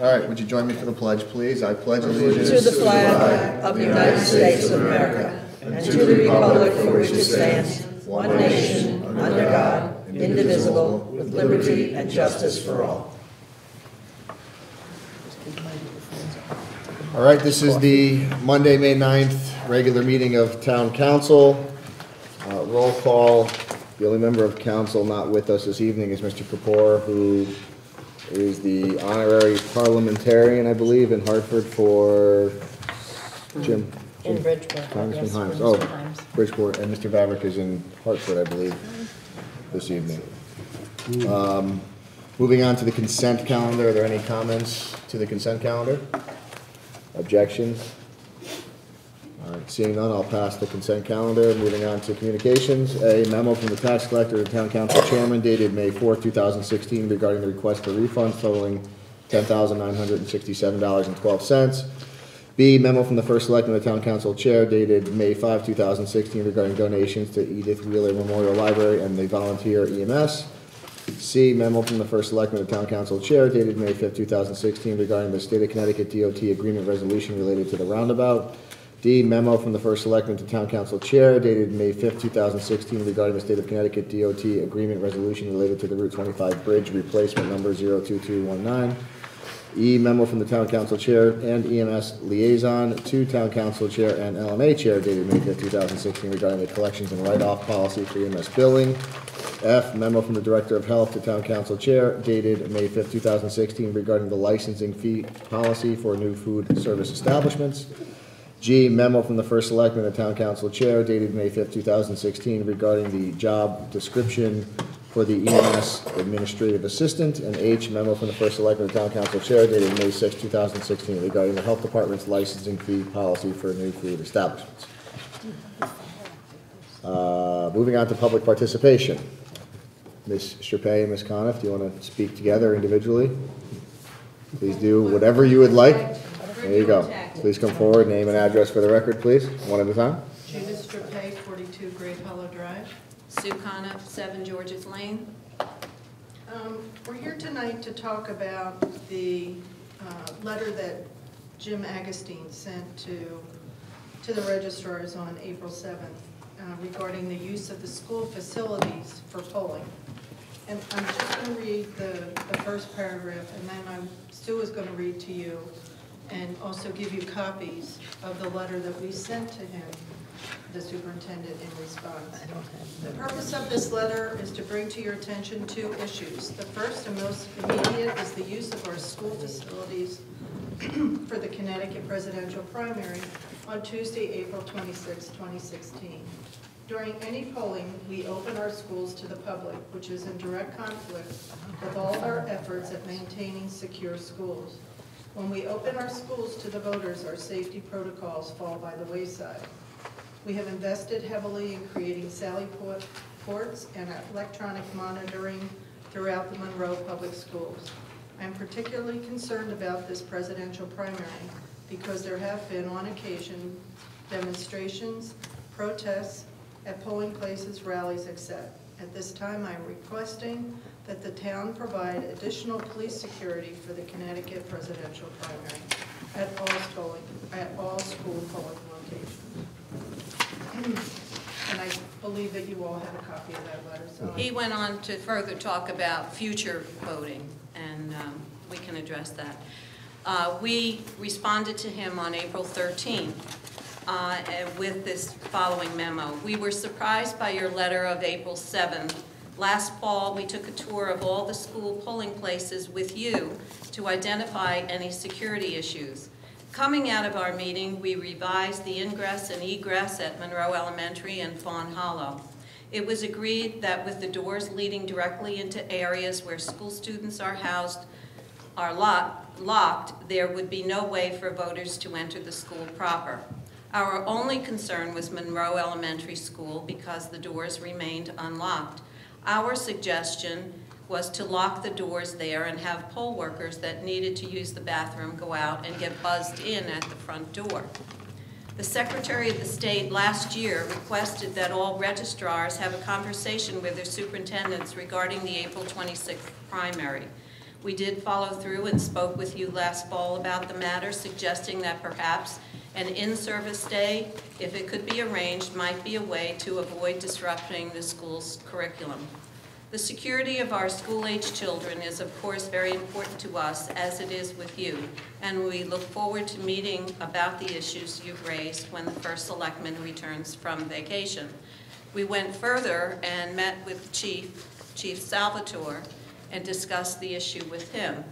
All right, would you join me for the pledge, please? I pledge allegiance To the flag of the United States of America and to the republic for which it stands, one nation, under God, indivisible, with liberty and justice for all. All right, this is the Monday, May 9th, regular meeting of Town Council. Uh, Roll call, the only member of council not with us this evening is Mr. Kapoor, who is the honorary parliamentarian, I believe, in Hartford for Jim. In Bridgeport. Congressman yes, Himes. Oh, Mr. Himes. Bridgeport, and Mr. Vavrek is in Hartford, I believe, this evening. Um, Moving on to the consent calendar, are there any comments to the consent calendar? Objections? Seeing none, I'll pass the consent calendar. Moving on to communications, a memo from the tax collector and town council chairman dated May fourth, two thousand sixteen regarding the request for refunds totaling ten thousand nine hundred and sixty-seven dollars and twelve cents. B, memo from the first selectman of the town council chair dated May 5, 2016 regarding donations to Edith Wheeler Memorial Library and the volunteer EMS. C, memo from the first selectman of town council chair dated May 5, 2016 regarding the state of Connecticut DOT agreement resolution related to the roundabout. D, memo from the first selectman to town council chair dated May 5, 2016 regarding the state of Connecticut DOT agreement resolution related to the Route 25 bridge replacement number 02219. E, memo from the town council chair and EMS liaison to town council chair and LMA chair dated May 5, 2016 regarding the collections and write-off policy for EMS billing. F, memo from the director of health to town council chair dated May 5, 2016 regarding the licensing fee policy for new food service establishments. G, memo from the first selectman and town council chair dated May 5, 2016 regarding the job description for the EMS administrative assistant. And H, memo from the first selectman and town council chair dated May 6, 2016 regarding the health department's licensing fee policy for new food establishments. Uh, Moving on to public participation. Ms. Strapay and Ms. Coniff, do you want to speak together individually? Please do whatever you would like. There you go. Please come forward, name and address for the record, please, one at a time. Judith Strapay, 42 Great Hollow Drive. Sue Coniff, 7 George's Lane. Um, We're here tonight to talk about the uh, letter that Jim Agostine sent to, to the registrars on April 7th uh, regarding the use of the school facilities for polling. And I'm just going to read the, the first paragraph, and then I'm, Sue is going to read to you and also give you copies of the letter that we sent to him, the superintendent, in response. The purpose of this letter is to bring to your attention two issues. The first and most immediate is the use of our school facilities for the Connecticut presidential primary on Tuesday, April 26, 2016. During any polling, we open our schools to the public, which is in direct conflict with all our efforts at maintaining secure schools. When we open our schools to the voters, our safety protocols fall by the wayside. We have invested heavily in creating Sally port- ports and electronic monitoring throughout the Monroe Public Schools. I am particularly concerned about this presidential primary because there have been, on occasion, demonstrations, protests at polling places, rallies, etc. At this time, I am requesting that the town provide additional police security for the Connecticut presidential primary at all polling, at all school public locations. And I believe that you all have a copy of that letter, so. He went on to further talk about future voting, and um, we can address that. Uh, We responded to him on April 13th uh, with this following memo. We were surprised by your letter of April 7th. Last fall, we took a tour of all the school polling places with you to identify any security issues. Coming out of our meeting, we revised the ingress and egress at Monroe Elementary and Fawn Hollow. It was agreed that with the doors leading directly into areas where school students are housed are locked, locked, there would be no way for voters to enter the school proper. Our only concern was Monroe Elementary School because the doors remained unlocked. Our suggestion was to lock the doors there and have poll workers that needed to use the bathroom go out and get buzzed in at the front door. The Secretary of the State last year requested that all registrars have a conversation with their superintendents regarding the April 26th primary. We did follow through and spoke with you last fall about the matter, suggesting that perhaps an in-service day, if it could be arranged, might be a way to avoid disrupting the school's curriculum. The security of our school-age children is, of course, very important to us, as it is with you, and we look forward to meeting about the issues you've raised when the first selectman returns from vacation. We went further and met with Chief, Chief Salvatore, and discussed the issue with him.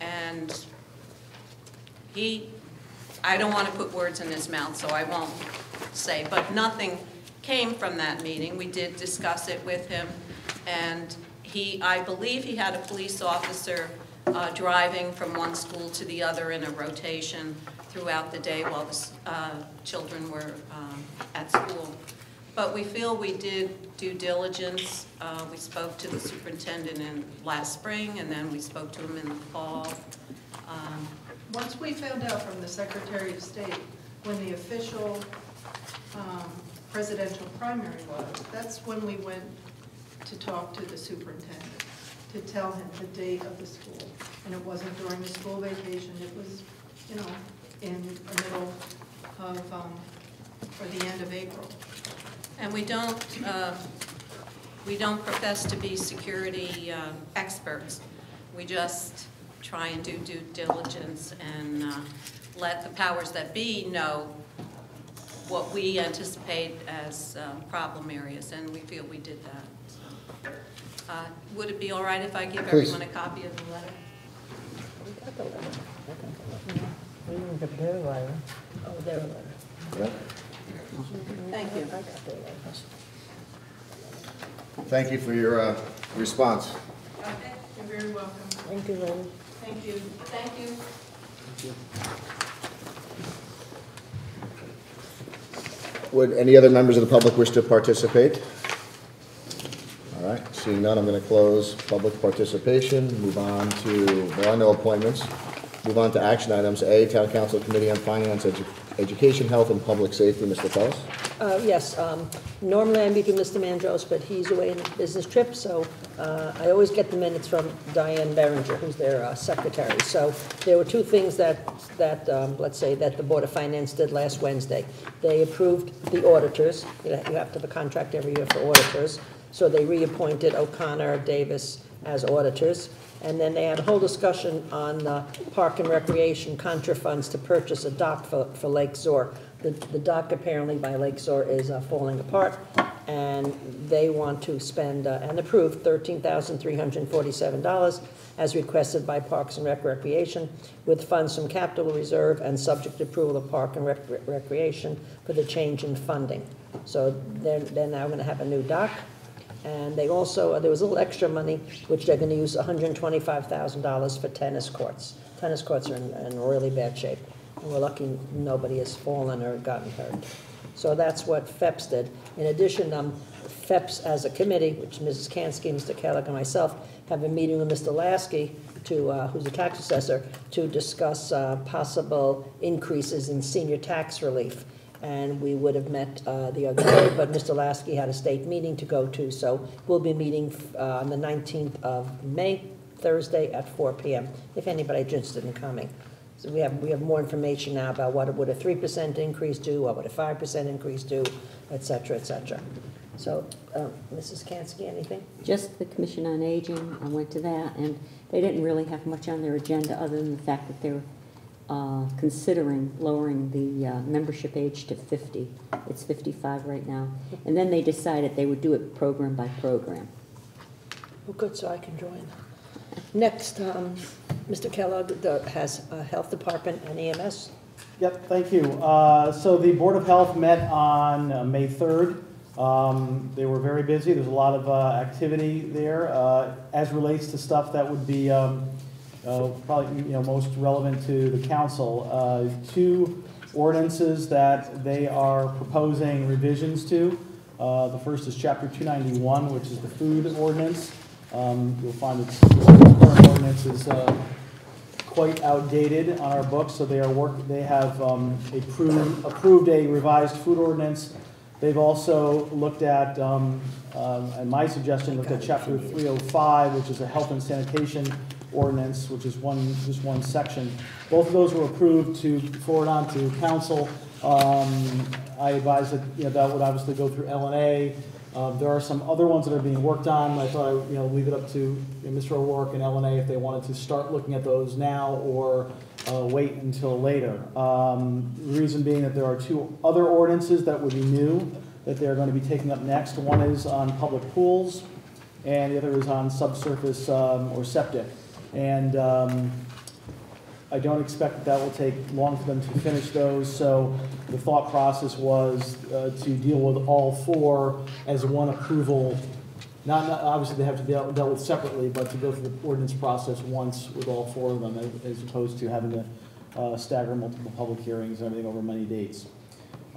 And he, I don't want to put words in his mouth, so I won't say, but nothing came from that meeting. We did discuss it with him, and he, I believe he had a police officer uh, driving from one school to the other in a rotation throughout the day while the uh, children were um, at school. But we feel we did due diligence. Uh, We spoke to the superintendent in last spring, and then we spoke to him in the fall. Um, Once we found out from the Secretary of State when the official um, presidential primary was, that's when we went to talk to the superintendent, to tell him the date of the school. And it wasn't during the school vacation, it was, you know, in the middle of, um, or the end of April. And we don't, uh, we don't profess to be security uh, experts. We just try and do due diligence and uh, let the powers that be know what we anticipate as uh, problem areas, and we feel we did that. Uh, Would it be all right if I give Please. everyone a copy of the letter? We got the letter. I got the letter. We didn't get their letter. Oh, their letter. Yeah. Thank you. I got their letter. Thank you for your uh, response. Okay, you're very welcome. Thank you, Lynn. Thank you. Thank you. Would any other members of the public wish to participate? Seeing none, I'm going to close public participation, move on to, there are no appointments. Move on to action items. A, Town Council Committee on Finance, Edu- Education, Health, and Public Safety, Mr. Fellis. Uh, Yes, um, normally I meet with Mr. Mandros, but he's away on a business trip, so uh, I always get the minutes from Diane Berenger, who's their uh, secretary. So there were two things that, that, um, let's say, that the Board of Finance did last Wednesday. They approved the auditors, you have to have a contract every year for auditors, so they reappointed O'Connor, Davis as auditors. And then they had a whole discussion on uh, Park and Recreation contra funds to purchase a dock for, for Lake Zoar. The, the dock apparently by Lake Zoar is uh, falling apart, and they want to spend uh, and approve thirteen thousand three hundred and forty-seven dollars as requested by Parks and Rec Recreation, with funds from capital reserve and subject to approval of Park and Rec- Recreation for the change in funding. So they're, they're now gonna have a new dock. And they also, there was a little extra money, which they're use and twenty-five thousand dollars for tennis courts. Tennis courts are in, in really bad shape, and we're lucky nobody has fallen or gotten hurt. So that's what FEPS did. In addition, um, FEPS as a committee, which Mrs. Kansky, Mr. Kellogg, and myself, have been meeting with Mr. Lasky to, uh, who's a tax assessor, to discuss, uh, possible increases in senior tax relief and we would have met uh, the other day, but Mr. Lasky had a state meeting to go to, so we'll be meeting uh, on the 19th of May, Thursday at 4 PM, if anybody's interested in coming. So we have, we have more information now about what would a 3% increase do, what would a 5% increase do, et cetera, et cetera. So, uh, Mrs. Kansky, anything? Just the Commission on Aging, I went to that, and they didn't really have much on their agenda other than the fact that they're uh, considering lowering the uh, membership age to 50. It's 55 right now. And then they decided they would do it program by program. Well, good, so I can join. Next, um, Mr. Kellogg the- has a Health Department and EMS. Yep, thank you. Uh, So the Board of Health met on uh, May 3rd. Um, They were very busy, there's a lot of uh, activity there uh, as relates to stuff that would be um, uh, probably, you know, most relevant to the council. Uh, Two ordinances that they are proposing revisions to. Uh, The first is Chapter 291, which is the food ordinance. Um, You'll find it's, the current ordinance is uh, quite outdated on our books, so they are work, they have um, approved, approved a revised food ordinance. They've also looked at, um, um, and my suggestion, looked at chapter three oh five, which is a health and sanitation ordinance, which is one, just one section. Both of those were approved to forward on to council. Um, I advise that, you know, that would obviously go through L and A. Uh, There are some other ones that are being worked on. I thought I, you know, leave it up to you know, Mr. O'Rourke and L and A if they wanted to start looking at those now or uh, wait until later. Um, Reason being that there are two other ordinances that would be new that they're going to be taking up next. One is on public pools, and the other is on subsurface um, or septic. And um, I don't expect that that will take long for them to finish those, so the thought process was uh, to deal with all four as one approval. Not, not, obviously, they have to be dealt dealt with separately, but to go through the ordinance process once with all four of them, as- as opposed to having to uh, stagger multiple public hearings and everything over many dates.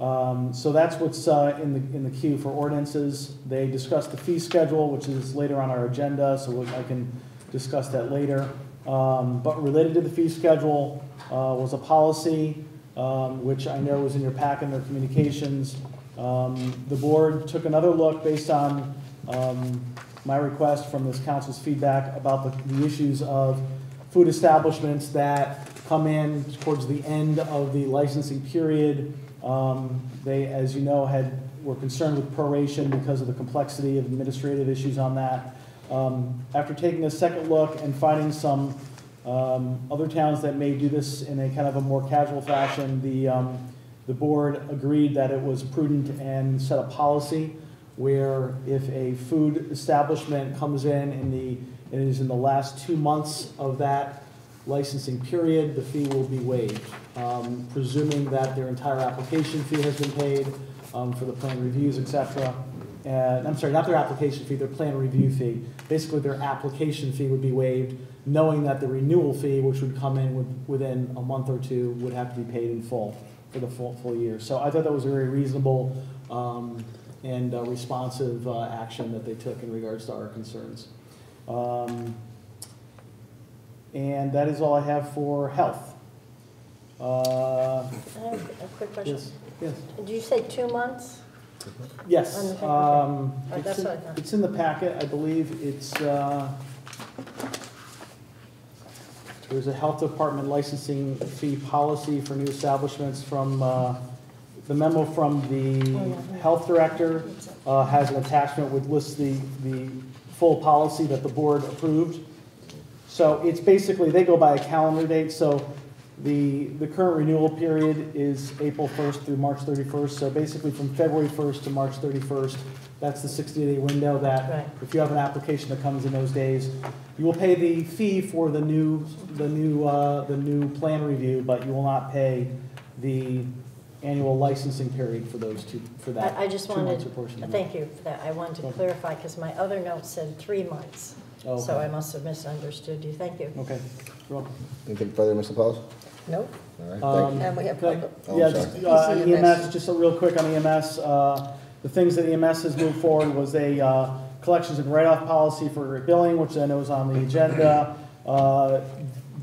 Um, So that's what's uh, in the, in the queue for ordinances. They discussed the fee schedule, which is later on our agenda, so I can discuss that later. Um, But related to the fee schedule uh, was a policy, um, which I know was in your pack in their communications. Um, The board took another look based on um, my request from this council's feedback about the, the issues of food establishments that come in towards the end of the licensing period. Um, They, as you know, had, were concerned with proration because of the complexity of administrative issues on that. Um, After taking a second look and finding some um, other towns that may do this in a kind of a more casual fashion, the, um, the board agreed that it was prudent and set a policy where if a food establishment comes in in the, it is in the last two months of that licensing period, the fee will be waived, um, presuming that their entire application fee has been paid um, for the plan reviews, et cetera. And, I'm sorry, not their application fee, their plan review fee. Basically, their application fee would be waived, knowing that the renewal fee, which would come in with- within a month or two, would have to be paid in full for the full, full year. So I thought that was a very reasonable um, and uh, responsive uh, action that they took in regards to our concerns. Um, And that is all I have for health. Uh, I have a quick question. Yes, yes. Did you say two months? Yes, On the paper, um, Oh, it's in, what I thought. it's in the packet, I believe it's, uh, there's a health department licensing fee policy for new establishments from, uh, the memo from Oh, the health director, uh, has an attachment which lists the, the full policy that the board approved. So it's basically, they go by a calendar date, so the, the current renewal period is April 1st through March 31st. So basically from February 1st to March 31st, that's the 60-day window that Right. if you have an application that comes in those days, you will pay the fee for the new, the new, uh, the new plan review, but you will not pay the annual licensing period for those two, for that. I, I just wanted, thank you for that. I wanted to clarify because my other note said three months. So I must have misunderstood you. Thank you. Okay, you're. Anything further, Mr. Pauls? Nope. All right, Um, thank you. And we have Okay. public. Oh, Yeah, I'm just, sorry. uh, EMS. EMS, just a real quick on EMS, uh, the things that EMS has moved forward was a, uh, collections and write-off policy for billing, which I know is on the agenda. Uh,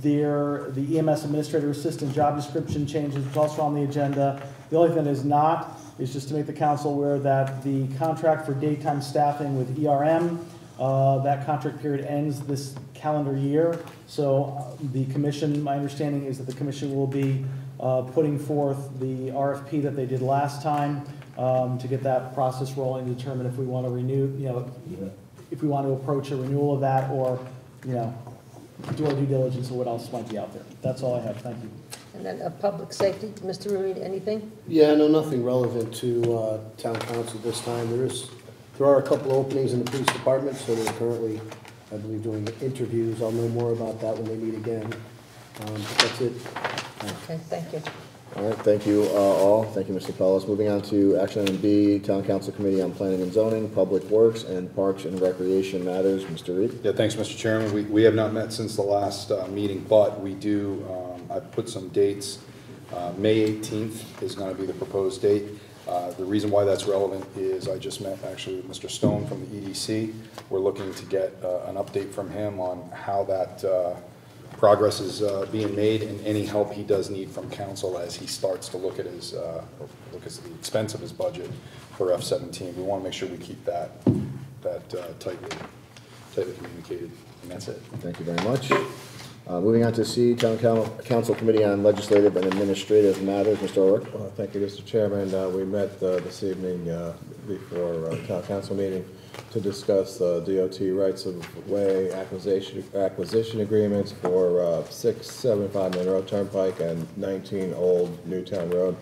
Their, the EMS administrator assistant job description changes, is also on the agenda. The only thing that is not, is just to make the council aware that the contract for daytime staffing with ERM, uh, that contract period ends this calendar year. So uh, the commission, my understanding is that the commission will be uh, putting forth the RFP that they did last time um, to get that process rolling, to determine if we want to renew, you know, if we want to approach a renewal of that or, you know, do our due diligence or what else might be out there. That's all I have. Thank you. And then uh, public safety, Mr. Reed, anything? Yeah, no, nothing relevant to uh, town council this time. There is, there are a couple openings in the police department, so they're currently, I believe, doing interviews. I'll know more about that when they meet again. Um, but That's it. Okay, thank you. All right, thank you uh, all. Thank you, Mr. Pauls. Moving on to action item B, Town Council Committee on Planning and Zoning, Public Works, and Parks and Recreation Matters. Mr. Reed? Yeah, thanks, Mr. Chairman. We, we have not met since the last uh, meeting, but we do, um, I've put some dates. Uh, May 18th is going to be the proposed date. Uh, The reason why that's relevant is I just met actually with Mr. Stone from the EDC. We're looking to get uh, an update from him on how that uh, progress is uh, being made and any help he does need from council as he starts to look at his, uh, look at the expense of his budget for F-17. We want to make sure we keep that, that tightly, tightly communicated. And that's it. Thank you very much. Uh, Moving on to C, Town Coun- Council Committee on Legislative and Administrative Matters, Mr. O'Rourke. Uh, Thank you, Mr. Chairman. Uh, We met uh, this evening uh, before uh, town council meeting to discuss uh, DOT rights of way acquisition, acquisition agreements for uh, 675 Monroe Turnpike and 19 Old Newtown Road.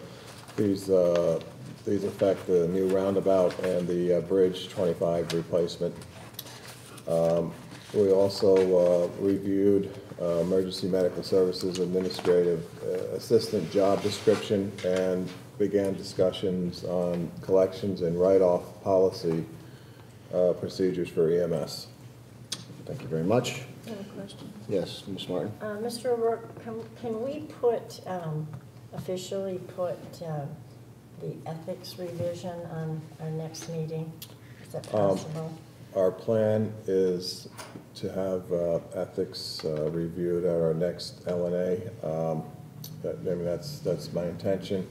These, uh, these affect the new roundabout and the uh, Bridge 25 replacement. Um, We also uh, reviewed uh, emergency medical services administrative uh, assistant job description and began discussions on collections and write-off policy uh, procedures for EMS. Thank you very much. I have a question. Yes, Ms. Martin? Uh, Mr. O'Rourke, can, can we put, um, officially put, uh, the ethics revision on our next meeting? Is that Um, possible? Our plan is to have uh, ethics uh, reviewed at our next LNA. Um, that- I mean, that's, that's my intention.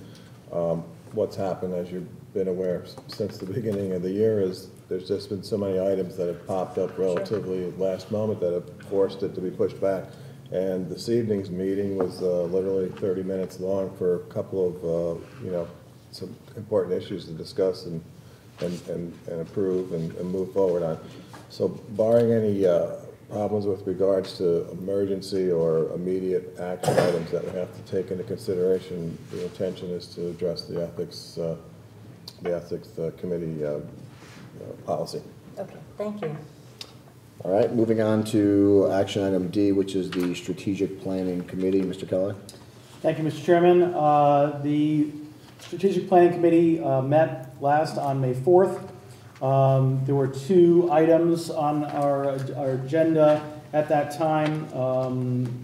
Um, What's happened, as you've been aware since the beginning of the year, is there's just been so many items that have popped up relatively last moment that have forced it to be pushed back. And this evening's meeting was uh, literally 30 minutes long for a couple of, uh, you know, some important issues to discuss and and, and, and approve and, and move forward on. So barring any, uh, problems with regards to emergency or immediate action items that we have to take into consideration, the intention is to address the ethics, uh, the ethics uh, committee, uh, uh, policy. Okay, thank you. All right, moving on to action item D, which is the Strategic Planning Committee. Mr. Keller? Thank you, Mr. Chairman. Uh, The Strategic Planning Committee uh, met last on May 4th. Um, There were two items on our our agenda at that time. Um,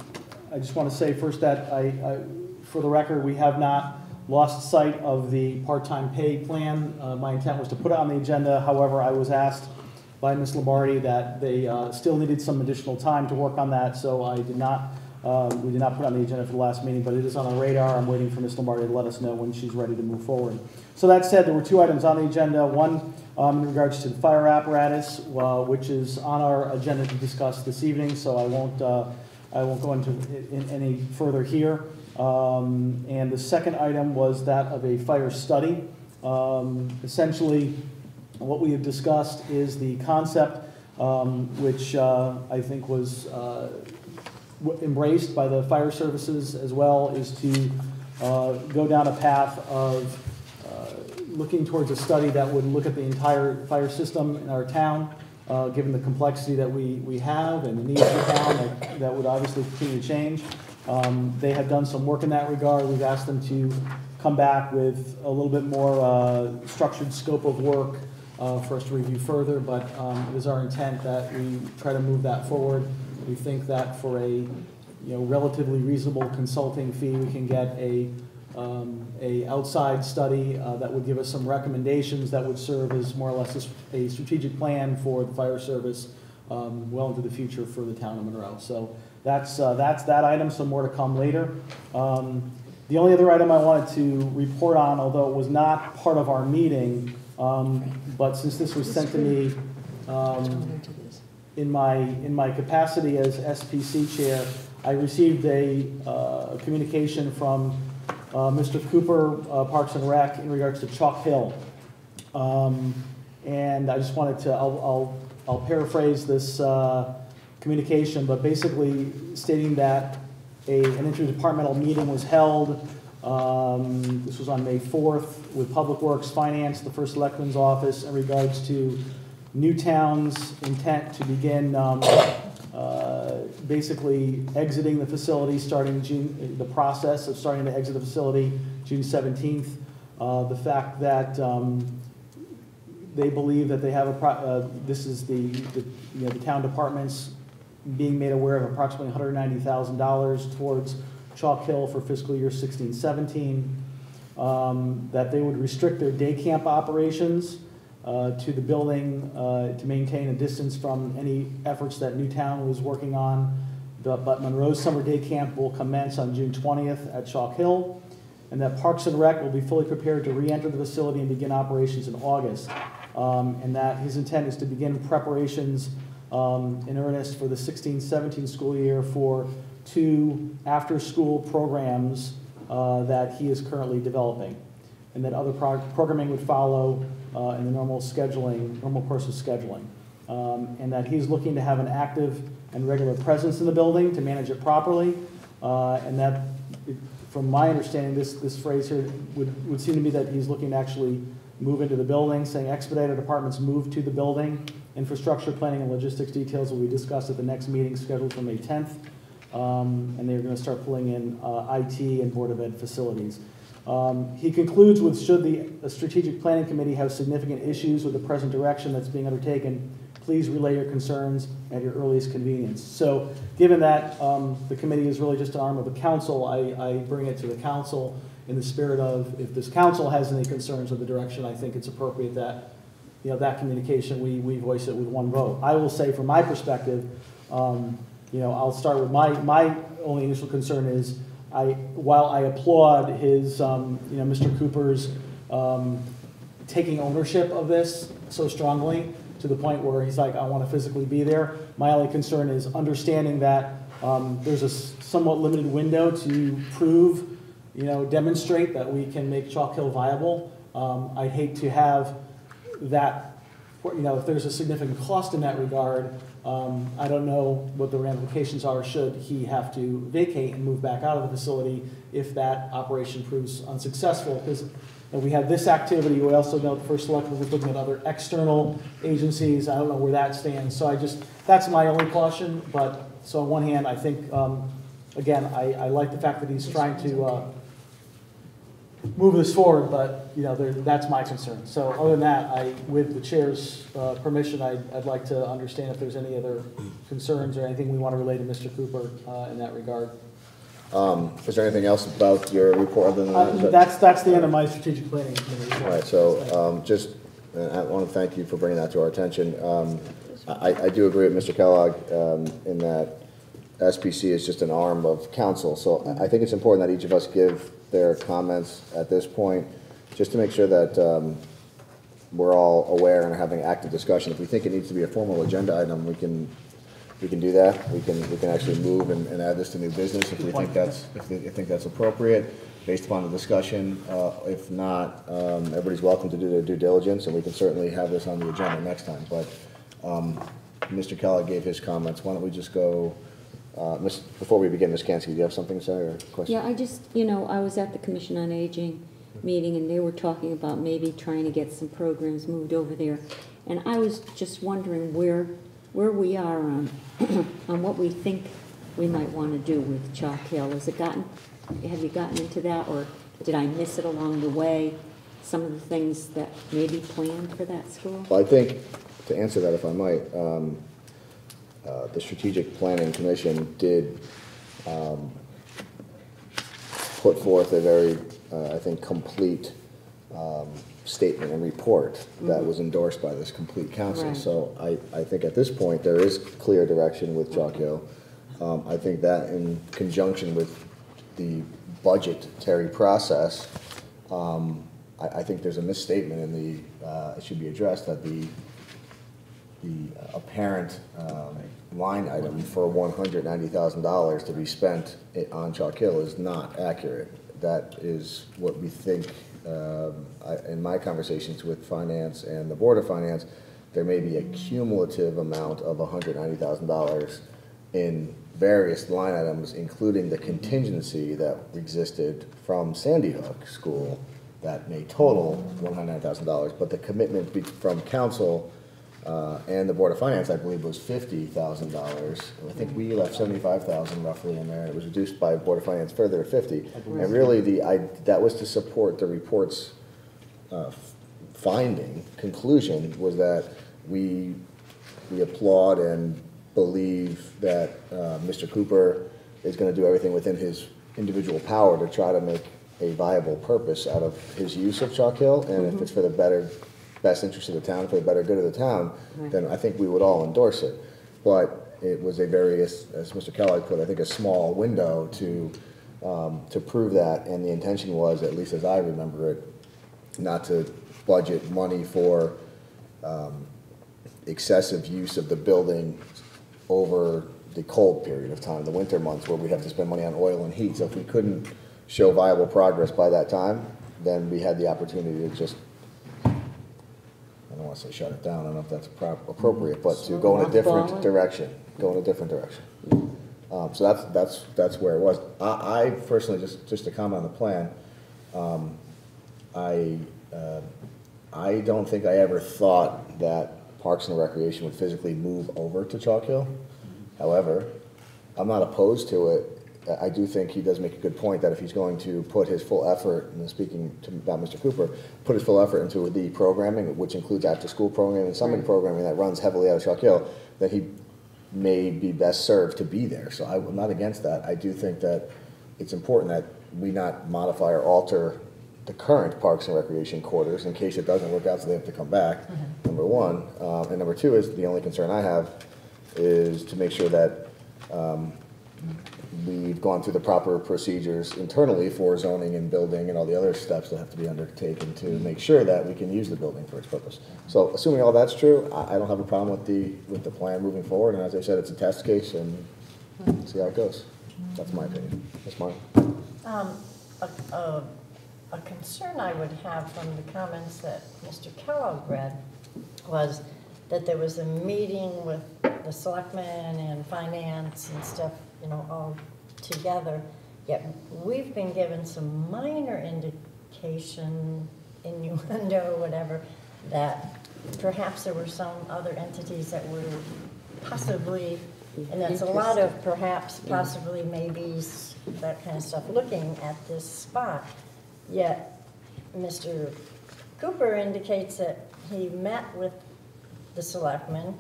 I just want to say first that I, I- for the record, we have not lost sight of the part-time pay plan. Uh, My intent was to put it on the agenda, however, I was asked by Ms. Lombardi that they uh, still needed some additional time to work on that, so I did not, uh, we did not put it on the agenda for the last meeting, but it is on our radar. I'm waiting for Ms. Lombardi to let us know when she's ready to move forward. So that said, there were two items on the agenda. One um, in regards to the fire apparatus, uh, which is on our agenda to discuss this evening, so I won't, uh, I won't go into in any further here. Um, And the second item was that of a fire study. Um, Essentially, what we have discussed is the concept, um, which uh, I think was uh, embraced by the fire services as well, is to uh, go down a path of uh, looking towards a study that would look at the entire fire system in our town, uh, given the complexity that we, we have and the needs of the town that, that would obviously continue to change. Um, They have done some work in that regard. We've asked them to come back with a little bit more uh, structured scope of work uh, for us to review further, but um, it is our intent that we try to move that forward. We think that for a, you know, relatively reasonable consulting fee, we can get a, um, a outside study uh, that would give us some recommendations that would serve as more or less a strategic plan for the fire service um, well into the future for the town of Monroe. So that's, uh, that's that item, some more to come later. Um, The only other item I wanted to report on, although it was not part of our meeting, um, but since this was sent to me um, in my, in my capacity as SPC chair, I received a uh, communication from uh, Mr. Cooper, uh, Parks and Rec, in regards to Chalk Hill. Um, And I just wanted to, I'll, I'll, I'll paraphrase this uh, communication, but basically stating that a, an interdepartmental meeting was held. Um, This was on May 4th with Public Works, Finance, the First Selectman's Office in regards to Newtown's intent to begin um, uh, basically exiting the facility, starting June, the process of starting to exit the facility June 17th. Uh, The fact that um, they believe that they have a, uh, this is the, the, you know, the town departments being made aware of approximately $190,000 towards Chalk Hill for fiscal year 16, 17. Um, That they would restrict their day camp operations uh, to the building uh, to maintain a distance from any efforts that Newtown was working on. The- But Monroe's summer day camp will commence on June 20th at Chalk Hill and that Parks and Rec will be fully prepared to re-enter the facility and begin operations in August. Um, And that his intent is to begin preparations um, in earnest for the 16-17 school year for two after-school programs uh, that he is currently developing. And that other prog- programming would follow uh, in the normal scheduling, normal course of scheduling. Um, And that he's looking to have an active and regular presence in the building to manage it properly. Uh, And that, it- from my understanding, this, this phrase here would, would seem to me that he's looking to actually move into the building, saying expediter departments move to the building. Infrastructure planning and logistics details will be discussed at the next meeting scheduled for May 10th. Um, And they're going to start pulling in uh, IT and Board of Ed facilities. Um, He concludes with, should the strategic planning committee have significant issues with the present direction that's being undertaken, please relay your concerns at your earliest convenience. So, given that um, the committee is really just an arm of the council, I, I bring it to the council in the spirit of, if this council has any concerns with the direction, I think it's appropriate that, you know, that communication, we, we voice it with one vote. I will say, from my perspective, um, you know, I'll start with my, my only initial concern is, I, while I applaud his, um, you know, Mr. Cooper's, um, taking ownership of this so strongly to the point where he's like, I want to physically be there. My only concern is understanding that um, there's a somewhat limited window to prove, you know, demonstrate that we can make Chalk Hill viable. Um, I'd hate to have that, you know, if there's a significant cost in that regard, um, I don't know what the ramifications are should he have to vacate and move back out of the facility if that operation proves unsuccessful. Because we have this activity, we also know the first selectman is looking at other external agencies, I don't know where that stands. So I just, that's my only caution, but, so on one hand, I think, um, again, I, I like the fact that he's trying to, uh, move this forward, but, you know, there, that's my concern. So other than that, I, with the chair's uh, permission, I'd, I'd like to understand if there's any other concerns or anything we want to relay to Mr. Cooper uh, in that regard. Um, Is there anything else about your report other than that? Uh, that? That's, that's the end of my strategic planning committee. report. All right, so um, just, I want to thank you for bringing that to our attention. Um, I, I do agree with Mr. Kellogg um, in that SPC is just an arm of council. So I I think it's important that each of us give their comments at this point, just to make sure that um, we're all aware and having active discussion. If we think it needs to be a formal agenda item, we can, we can do that. We can, we can actually move and, and add this to new business if we think that's, if we think that's appropriate, based upon the discussion. Uh, If not, um, everybody's welcome to do their due diligence, and we can certainly have this on the agenda next time. But um, Mr. Kellogg gave his comments. Why don't we just go, uh, before we begin, Ms. Kansky, do you have something to say or a question? Yeah, I just, you know, I was at the Commission on Aging meeting, and they were talking about maybe trying to get some programs moved over there. And I was just wondering where, where we are on, on what we think we might want to do with Chalk Hill. Has it gotten, have you gotten into that, or did I miss it along the way? Some of the things that may be planned for that school? Well, I think, to answer that if I might, um, uh, the Strategic Planning Commission did um, put forth a very, uh, I think, complete um, statement and report that was endorsed by this complete council. Right. So I, I think at this point, there is clear direction with Hill. Um, I think that in conjunction with the budgetary process, um, I, I think there's a misstatement in the, uh, it should be addressed, that the, the apparent um, line item for one hundred ninety thousand dollars to be spent on Chalk Hill is not accurate. That is what we think, um, I- in my conversations with finance and the Board of Finance, there may be a cumulative amount of hundred ninety thousand dollars in various line items, including the contingency that existed from Sandy Hook School that may total one hundred ninety thousand dollars, but the commitment be- from council uh, and the Board of Finance, I believe, was fifty thousand dollars. I think we left seventy-five thousand roughly in there, it was reduced by Board of Finance further to fifty. And really, the, I, that was to support the report's uh, finding, conclusion, was that we, we applaud and believe that uh, Mr. Cooper is gonna do everything within his individual power to try to make a viable purpose out of his use of Chalk Hill, and if it's for the better, best interest of the town, for the better good of the town, then I think we would all endorse it. But it was a very, as as Mr. Kellogg put, I think, a small window to, um, to prove that, and the intention was, at least as I remember it, not to budget money for um, excessive use of the building over the cold period of time, the winter months where we have to spend money on oil and heat. So if we couldn't show viable progress by that time, then we had the opportunity to just, don't want to say shut it down, I don't know if that's prop- appropriate, but to go in a different direction, go in a different direction. Um, so that's, that's, that's where it was. I, I personally, just, just to comment on the plan, um, I, uh, I don't think I ever thought that Parks and Recreation would physically move over to Chalk Hill. However, I'm not opposed to it. I- I do think he does make a good point that if he's going to put his full effort, and speaking to, about Mr. Cooper, put his full effort into the programming, which includes after-school programming and summer programming that runs heavily out of Chalk Hill, that he may be best served to be there. So I'm not against that. I do think that it's important that we not modify or alter the current Parks and Recreation quarters in case it doesn't work out, so they have to come back, number one. Uh, And number two is, the only concern I have is to make sure that um, we've gone through the proper procedures internally for zoning and building and all the other steps that have to be undertaken to make sure that we can use the building for its purpose. So assuming all that's true, I, I don't have a problem with the, with the plan moving forward, and as I said, it's a test case, and see how it goes. That's my opinion, that's mine. Um, a, a, a concern I would have from the comments that Mr. Kellogg read was that there was a meeting with the selectmen and finance and stuff, you know, all together. Yet we've been given some minor indication, innuendo, whatever, that perhaps there were some other entities that were possibly, and that's a lot of perhaps, possibly, maybes, that kind of stuff, looking at this spot. Yet, Mr. Cooper indicates that he met with the selectmen,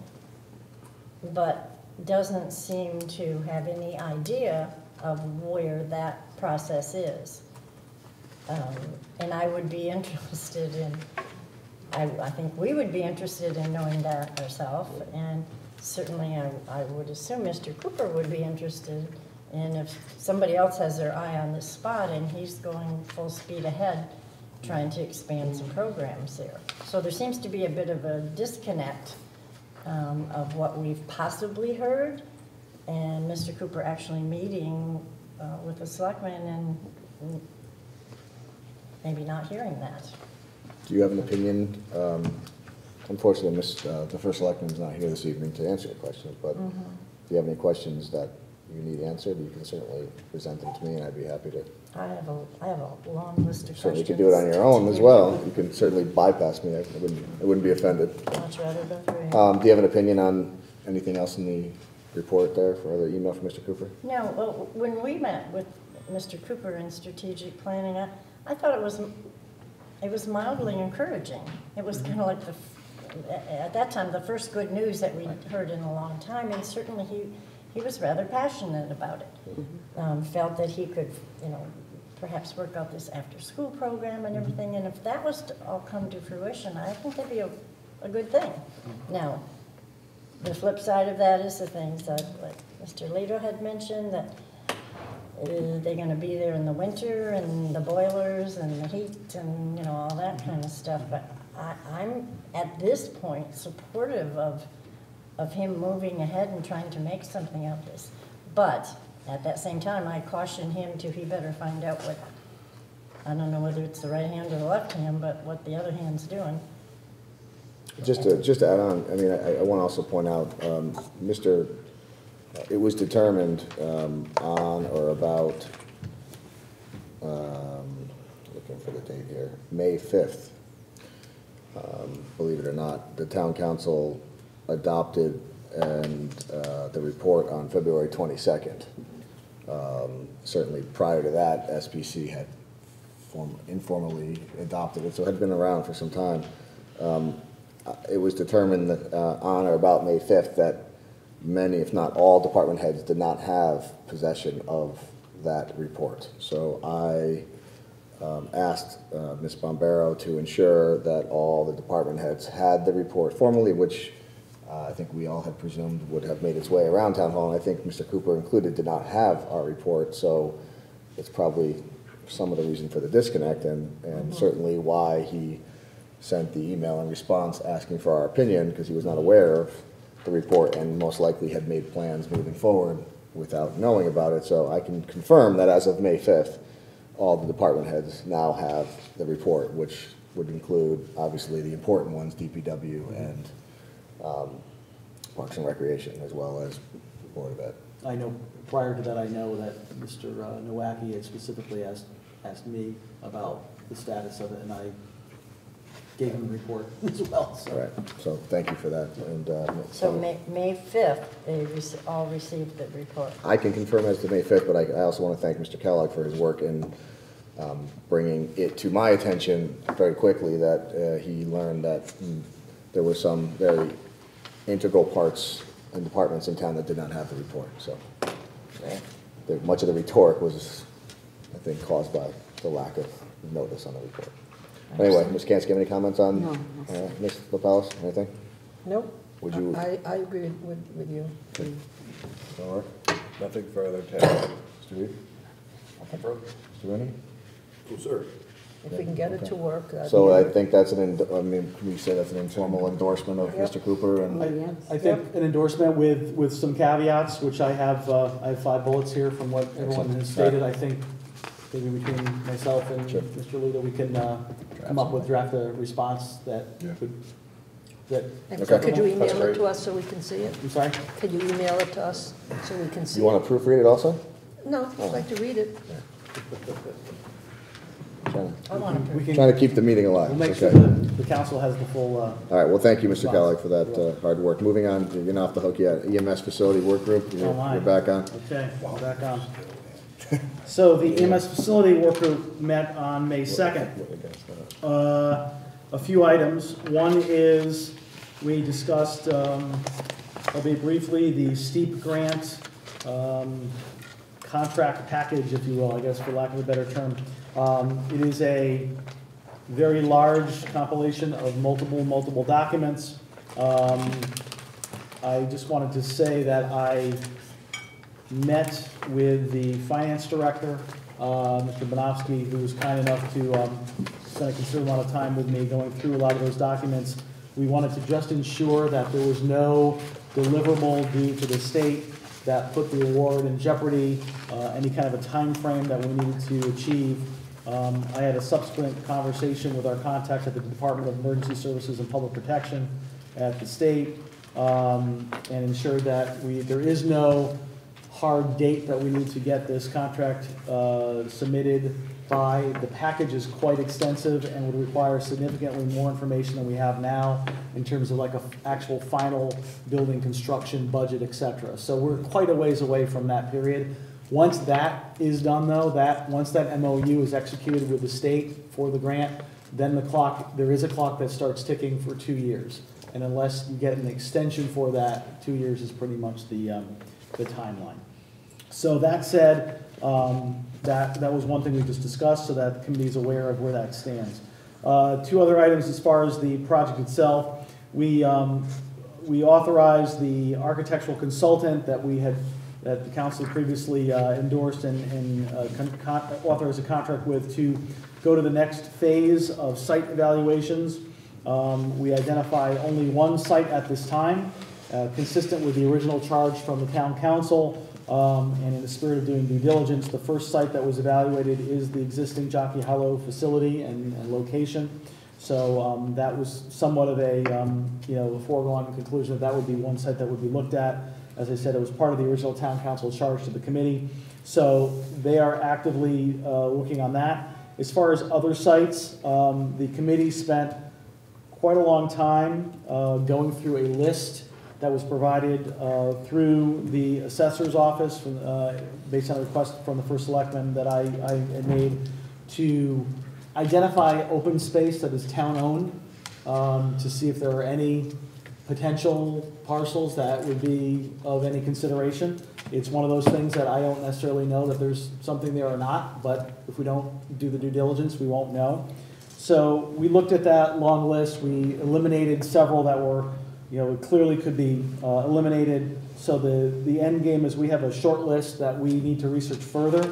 but doesn't seem to have any idea of where that process is. Um, And I would be interested in, I, I think we would be interested in knowing that ourselves, and certainly I, I would assume Mr. Cooper would be interested in if somebody else has their eye on this spot and he's going full speed ahead, trying to expand some programs there. So there seems to be a bit of a disconnect um, of what we've possibly heard and Mr. Cooper actually meeting uh, with the selectmen and maybe not hearing that. Do you have an opinion? Um, Unfortunately, Miss, uh, the first selectman is not here this evening to answer your questions, but if you have any questions that you need answered, you can certainly present them to me, and I'd be happy to. I have a, I have a long list of questions. Certainly, you can do it on your own as well. You can certainly bypass me. I wouldn't, I wouldn't be offended. Much rather go through it. Um, Do you have an opinion on anything else in the report there, for the email from Mr. Cooper? No, well, when we met with Mr. Cooper in strategic planning, I, I thought it was, it was mildly encouraging. It was kind of like the, at that time, the first good news that we'd heard in a long time, and certainly he, he was rather passionate about it. Um, Felt that he could, you know, perhaps work out this after-school program and mm-hmm. everything, and if that was to all come to fruition, I think that'd be a, a good thing. Mm-hmm. Now, the flip side of that is the things that, like Mr. Lito had mentioned, that uh, they're gonna be there in the winter, and the boilers, and the heat, and, you know, all that mm-hmm. kind of stuff, but I, I'm, at this point, supportive of, of him moving ahead and trying to make something out of this. But, at that same time, I cautioned him to, he better find out what, I don't know whether it's the right hand or the left hand, but what the other hand's doing. Just to, just to add on, I mean, I, I want to also point out, um, Mr., it was determined, um, on or about, um, looking for the date here, May fifth. Um, believe it or not, the town council adopted and, uh, the report on February twenty-second. Um, certainly prior to that, SPC had form, informally adopted it, so it had been around for some time. Um, it was determined that, uh, on or about May 5th that many, if not all, department heads did not have possession of that report. So I um, asked uh, Ms. Bombero to ensure that all the department heads had the report formally, which uh, I think we all had presumed would have made its way around town hall. And I think Mr. Cooper included did not have our report, so it's probably some of the reason for the disconnect and, and certainly why he sent the email in response asking for our opinion because he was not aware of the report and most likely had made plans moving forward without knowing about it. So I can confirm that as of May 5th, all the department heads now have the report, which would include, obviously, the important ones, DPW and um, Parks and Recreation, as well as Board of Ed. I know, prior to that, I know that Mr. Nowacki had specifically asked, asked me about the status of it, and I gave him the report as well, All so. right, so thank you for that. And uh, So May, May 5th, they rece- all received the report. I can confirm as to May 5th, but I I also want to thank Mr. Kellogg for his work in um, bringing it to my attention very quickly that uh, he learned that mm, there were some very integral parts and departments in town that did not have the report. So the- much of the retort was, I think, caused by the lack of notice on the report. Anyway, Ms. Kansky, have any comments on? No, uh, Ms. LaPallas, anything? Nope. Would you- I, I agree with, with you. All right. Nothing further, Ted. Mr. Reed? Mr. Rooney? sir. If we can get it to work, that'd be So I great. think that's an, ind- I mean, can we say that's an informal endorsement of Yep. Mr. Cooper and? I, Yes. I think an endorsement with, with some caveats, which I have, uh, I have five bullets here from what everyone has stated. I think maybe between myself and Sure. Mr. Ludo, we can, uh, come up with, draft a response that Yeah. would, that, And Okay. Could you That's email it great. to us so we can see it? I'm sorry? Could you email it to us so we can see You it? want to proofread it also? No, I'd like to read it. Trying I want We to, can, trying to keep the meeting alive. we'll make Okay. sure the, the council has the full, uh, All right, well, thank you, Mr. Kellogg, for that uh, hard work. Moving on, you're not off the hook yet. EMS Facility Work Group, you're you're back on. Okay, we're back on. So the EMS facility work group met on May 2nd. Uh, A few items. One is, we discussed, um, albeit briefly, the STEAP grant um, contract package, if you will, I guess, for lack of a better term. Um, It is a very large compilation of multiple, multiple documents. Um, I just wanted to say that I met with the finance director, uh, Mr. Bunovsky, who was kind enough to um, spend a considerable amount of time with me going through a lot of those documents. We wanted to just ensure that there was no deliverable due to the state that put the award in jeopardy, uh, any kind of a time frame that we needed to achieve. Um, I had a subsequent conversation with our contact at the Department of Emergency Services and Public Protection at the state, um, and ensured that we, there is no hard date that we need to get this contract uh, submitted by. The package is quite extensive and would require significantly more information than we have now in terms of like a actual final building construction budget, et cetera. So we're quite a ways away from that period. Once that is done, though, that, once that MOU is executed with the state for the grant, then the clock, there is a clock that starts ticking for two years. And unless you get an extension for that, two years is pretty much the, um, the timeline. So that said, um, that, that was one thing we just discussed, so that the committee is aware of where that stands. Uh, Two other items as far as the project itself. We, um, we authorized the architectural consultant that we had, that the council previously uh, endorsed and, and uh, authorized a contract with to go to the next phase of site evaluations. Um, We identify only one site at this time, uh, consistent with the original charge from the town council. Um, And in the spirit of doing due diligence, the first site that was evaluated is the existing Jockey Hollow facility and and location. So um, that was somewhat of a, um, you know, a foregone conclusion that that would be one site that would be looked at. As I said, it was part of the original town council charge to the committee. So they are actively uh, looking on that. As far as other sites, um, the committee spent quite a long time uh, going through a list that was provided uh, through the assessor's office, from, uh, based on a request from the first selectman that I I made, to identify open space that is town-owned, um, to see if there are any potential parcels that would be of any consideration. It's one of those things that I don't necessarily know that there's something there or not, but if we don't do the due diligence, we won't know. So we looked at that long list, we eliminated several that were, you know, clearly could be uh, eliminated. So the, the end game is we have a short list that we need to research further.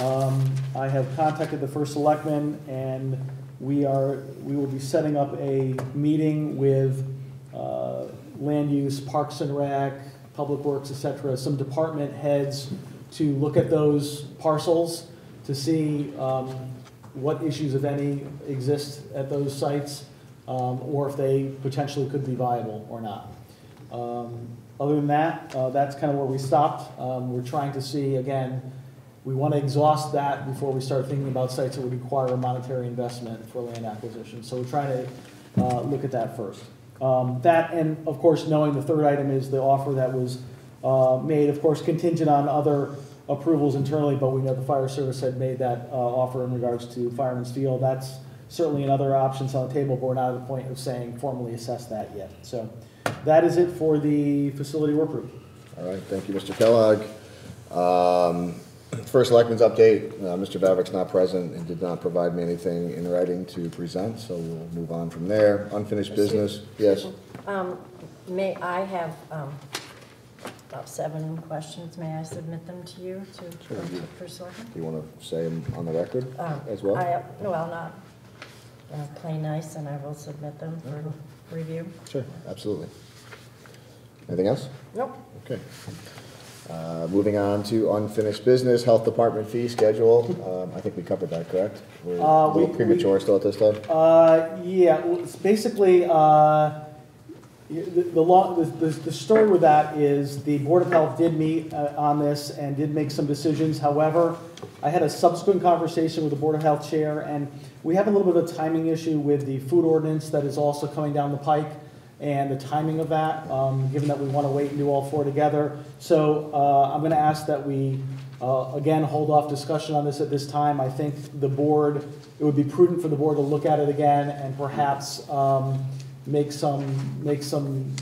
Um, I have contacted the first selectman and we are, we will be setting up a meeting with uh, land use, Parks and Rec, Public Works, et cetera, some department heads to look at those parcels to see um, what issues, if any, exist at those sites, um, or if they potentially could be viable or not. Um, Other than that, uh, that's kind of where we stopped. Um, We're trying to see, again, we want to exhaust that before we start thinking about sites that would require a monetary investment for land acquisition. So we're trying to uh, look at that first. Um, That, and of course, knowing the third item is the offer that was uh, made, of course, contingent on other approvals internally, but we know the fire service had made that uh, offer in regards to Fireman's Field. That's certainly another options on the table, but we're not at the point of saying formally assess that yet. So that is it for the facility work group. All right, thank you, Mr. Kellogg. Um, First Selectmen's update, uh, Mr. Vavrek's not present and did not provide me anything in writing to present, so we'll move on from there. Unfinished business, yes? Um, May, I have um, about seven questions. May I submit them to you to, Sure. to First Selectman? Do you want to say them on the record Um, as well? I, well, not, uh, plain nice, and I will submit them for review. Sure, absolutely. Anything else? Nope. Okay. Uh, Moving on to unfinished business, Health Department fee schedule. Um, I think we covered that, correct? We're Uh, a little we- premature still at this time? Uh, yeah, it's basically, uh, the, the law, the, the the story with that is the Board of Health did meet, uh, on this and did make some decisions. However, I had a subsequent conversation with the Board of Health Chair, and we have a little bit of a timing issue with the food ordinance that is also coming down the pike, and the timing of that, um, given that we want to wait and do all four together. So, uh, I'm gonna ask that we, uh, again, hold off discussion on this at this time. I think the board, it would be prudent for the board to look at it again and perhaps um, make some, make some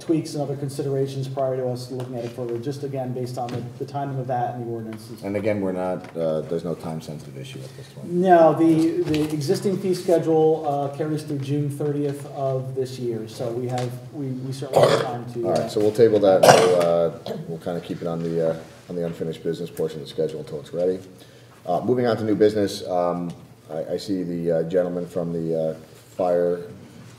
tweaks and other considerations prior to us looking at it further, just again, based on the, the timing of that and the ordinances. And again, we're not, uh, there's no time-sensitive issue at this point. No, the, the existing fee schedule uh, carries through June thirtieth of this year, so we have, we we certainly have time to. All right, so we'll table that, we'll, uh, we'll kind of keep it on the, uh, on the unfinished business portion of the schedule until it's ready. Uh, Moving on to new business, um, I, I see the uh, gentleman from the uh, fire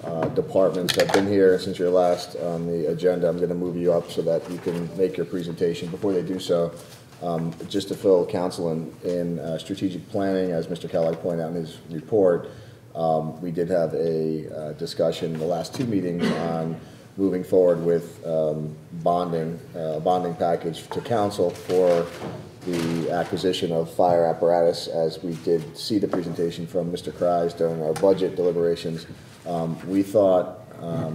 uh, departments have been here since your last on the agenda. I'm going to move you up so that you can make your presentation. Before they do so, um, just to fill council in, in uh, strategic planning, as Mr. Kellogg pointed out in his report, um, we did have a uh, discussion in the last two meetings on moving forward with um, bonding, uh, bonding package to council for the acquisition of fire apparatus, as we did see the presentation from Mr. Kreis during our budget deliberations. Um, We thought um,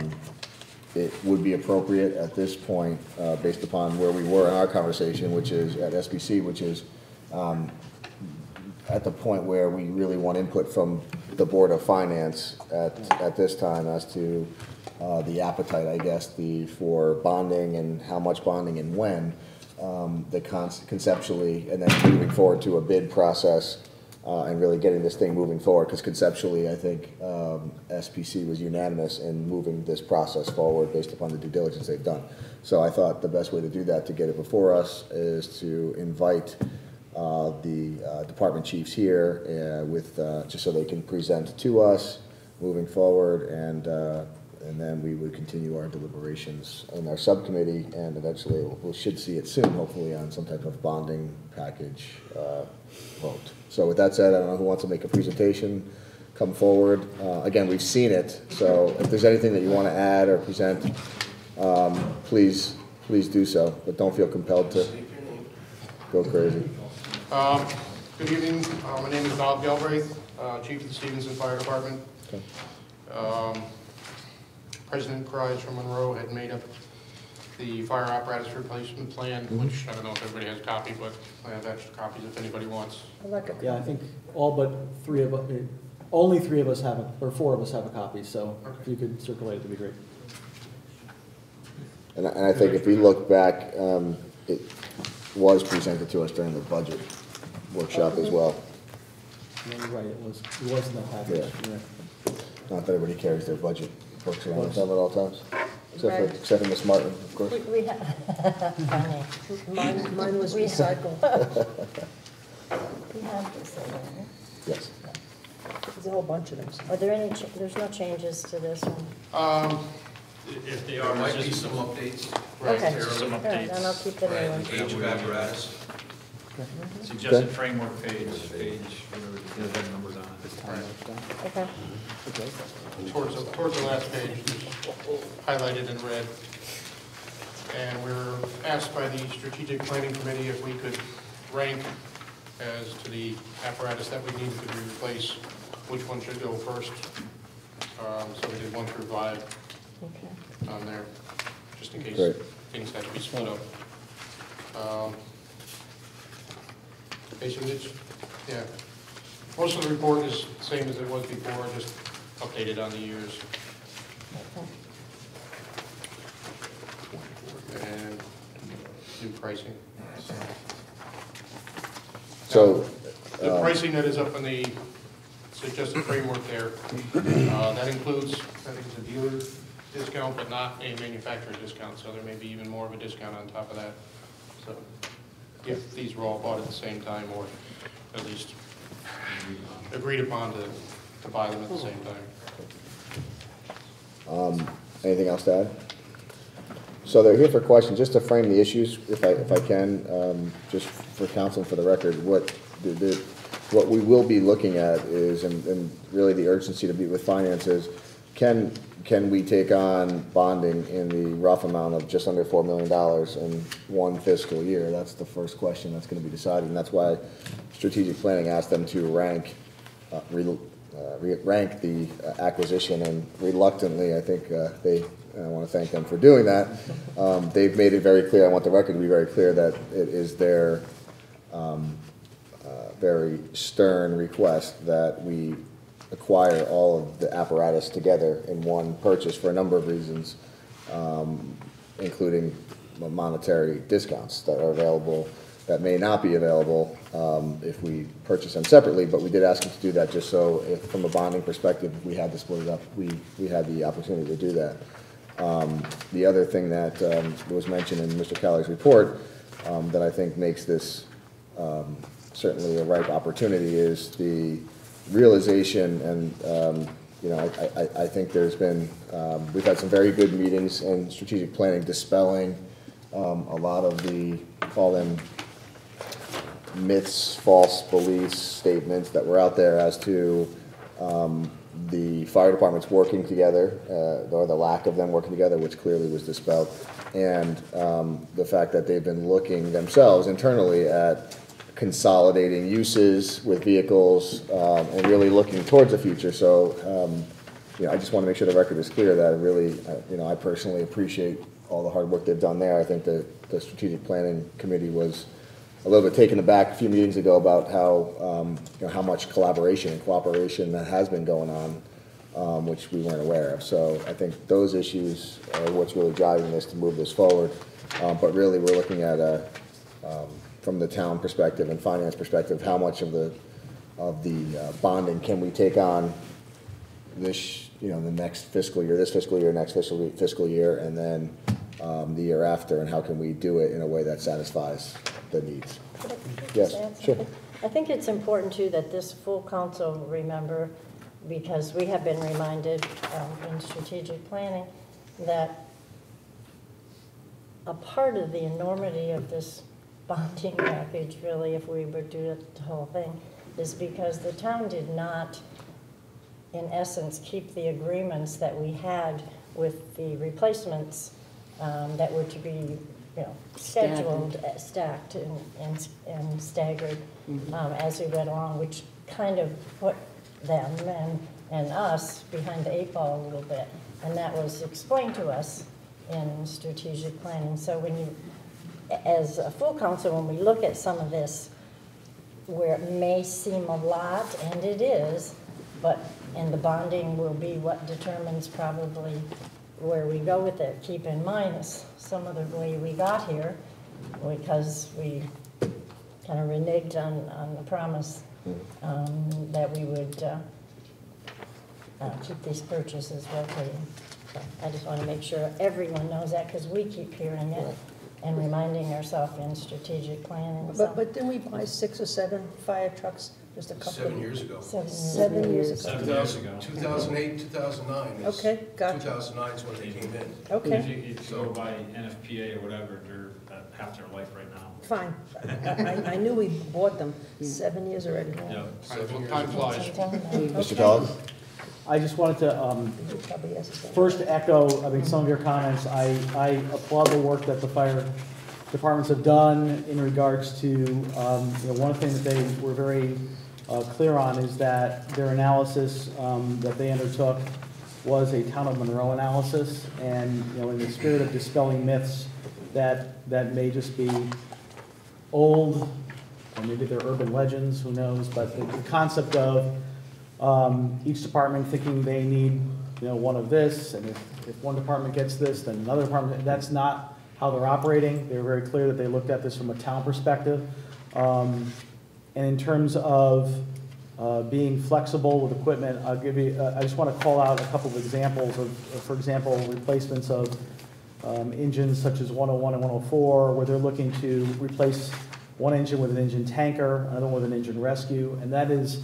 it would be appropriate at this point, uh, based upon where we were in our conversation, which is at SPC, which is um, at the point where we really want input from the Board of Finance at, at this time as to uh, the appetite, I guess, the, for bonding and how much bonding and when, um, the conceptually, and then moving forward to a bid process uh, and really getting this thing moving forward, because conceptually, I think um, SPC was unanimous in moving this process forward based upon the due diligence they've done. So I thought the best way to do that, to get it before us, is to invite uh, the uh, department chiefs here uh, with, uh, just so they can present to us moving forward, and, uh, and then we would continue our deliberations in our subcommittee, and eventually, we should see it soon, hopefully, on some type of bonding package uh, vote. So with that said, I don't know who wants to make a presentation, come forward. Uh, Again, we've seen it, so if there's anything that you want to add or present, um, please, please do so, but don't feel compelled to go crazy. Um, Good evening, Uh, my name is Bob Galbraith, uh, Chief of the Stevenson Fire Department. Okay. Um, President Kreis from Monroe had made up the fire apparatus replacement plan, which I don't know if everybody has a copy, but I have extra copies if anybody wants. I like a Yeah, I think all but three of, us- only three of us have, a or four of us have a copy, so if you could circulate, it'd be great. And I- and I think if we look back, um, it was presented to us during the budget workshop as well. Yeah, you're Right, it was, it was in that package. Yeah. yeah. Not that everybody carries their budget books around with them at all times, except for, Right. except for Miss Martin, of course. We, we have, funny. Mine, mine was We- recycled. We have this, over here. Yes. There's a whole bunch of them. Are there any, cha- there's no changes to this one? Um, If they are, Might be just some updates, Okay. there are some All right, then I'll updates. keep the new one. age of apparatus. Suggested framework page, page, whatever, the head numbers on it. Okay. towards, the- towards the last page, highlighted in red. And we were asked by the strategic planning committee if we could rank as to the apparatus that we needed to replace, which one should go first. Um, So we did one through five Okay. on there, just in case Great. things had to be split up. Um, Basically, it's, yeah, most of the report is the same as it was before, just updated on the years. And new pricing. So, The uh, pricing that is up in the suggested framework there, uh, that includes, I think it's a dealer discount, but not a manufacturer discount, so there may be even more of a discount on top of that. So if these were all bought at the same time, or at least agreed upon to, to buy them at the same time. Um, Anything else to add? So they're here for questions, just to frame the issues, if I, if I can, um, just for council and for the record, what, the, the, what we will be looking at is, and, and really the urgency to be with finances, can, can we take on bonding in the rough amount of just under four million dollars in one fiscal year? That's the first question that's gonna be decided, and that's why strategic planning asked them to rank, uh, re- uh, re- rank the uh, acquisition, and reluctantly, I think uh, they, I want to thank them for doing that. Um, They've made it very clear, I want the record to be very clear, that it is their um, uh, very stern request that we acquire all of the apparatus together in one purchase for a number of reasons, um, including monetary discounts that are available, that may not be available um, if we purchase them separately, but we did ask them to do that just so if, from a bonding perspective, we had to split it up, we, we had the opportunity to do that. Um, The other thing that um, was mentioned in Mr. Kelly's report um, that I think makes this um, certainly a ripe opportunity is the realization and, um, you know, I, I, I think there's been, um, we've had some very good meetings and strategic planning dispelling um, a lot of the, call them myths, false beliefs, statements that were out there as to um, the fire departments working together, uh, or the lack of them working together, which clearly was dispelled, and um, the fact that they've been looking themselves internally at consolidating uses with vehicles um, and really looking towards the future. So, um, you know, I just want to make sure the record is clear that I really, uh, you know, I personally appreciate all the hard work they've done there. I think the, the strategic planning committee was a little bit taken aback a few meetings ago about how, um, you know, how much collaboration and cooperation that has been going on, um, which we weren't aware of. So I think those issues are what's really driving this to move this forward. Um, but really, we're looking at a, um, from the town perspective and finance perspective, how much of the, of the uh, bonding can we take on this, you know, the next fiscal year, this fiscal year, next fiscal, fiscal year, and then um, the year after, and how can we do it in a way that satisfies the needs? Yes, sure. I think it's important too that this full council remember, because we have been reminded um, in strategic planning, that a part of the enormity of this bonding package, really, if we were to do the whole thing, is because the town did not, in essence, keep the agreements that we had with the replacements um, that were to be, you know, scheduled, uh, stacked and, and and staggered um, as we went along, which kind of put them and, and us behind the eight ball a little bit. And that was explained to us in strategic planning. So when you, as a full council, when we look at some of this, where it may seem a lot, and it is, but, and the bonding will be what determines probably where we go with it. Keep in mind, some of the way we got here, because we kind of reneged on, on the promise um, that we would uh, uh, keep these purchases rotating. So I just want to make sure everyone knows that, because we keep hearing it and reminding ourselves in strategic planning, so. But, but didn't we buy six or seven fire trucks just a couple. Seven years ago. Seven years. Seven years ago. Seven years ago. 2008, 2009 is. Okay, gotcha. 2009 is when they came in. If Okay, you, if you go by NFPA or whatever, they're at half their life right now. fine. I, I knew we bought them, seven years already. Yeah. Time time flies. Mr. Kellogg? I just wanted to, um. First echo, I mean, some of your comments, I, I applaud the work that the fire departments have done in regards to, um, you know, one thing that they were very uh, clear on is that their analysis um, that they undertook was a town of Monroe analysis, and, you know, in the spirit of dispelling myths that, that may just be old, or maybe they're urban legends, who knows, but the the concept of um, each department thinking they need, you know, one of this, and if, if one department gets this, then another department, that's not how they're operating. They were very clear that they looked at this from a town perspective. Um, And in terms of uh, being flexible with equipment, I'll give you, uh, I just want to call out a couple of examples of, of, for example, replacements of um, engines such as 101 and 104, where they're looking to replace one engine with an engine tanker, another one with an engine rescue, and that is,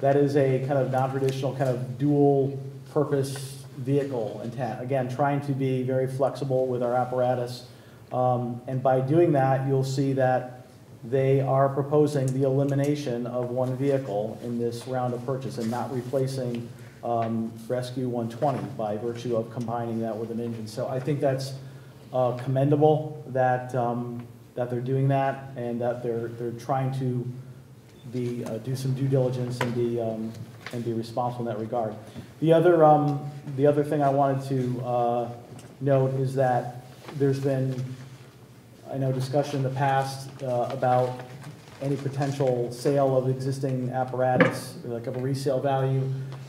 that is a kind of non-traditional, kind of dual-purpose vehicle intent. Again, trying to be very flexible with our apparatus. Um, And by doing that, you'll see that they are proposing the elimination of one vehicle in this round of purchase and not replacing um, Rescue 120 by virtue of combining that with an engine. So I think that's uh, commendable that, um, that they're doing that and that they're, they're trying to be, uh, do some due diligence and be, um, and be responsible in that regard. The other, um, the other thing I wanted to uh, note is that there's been, I know, discussion in the past uh, about any potential sale of existing apparatus, like of a resale value.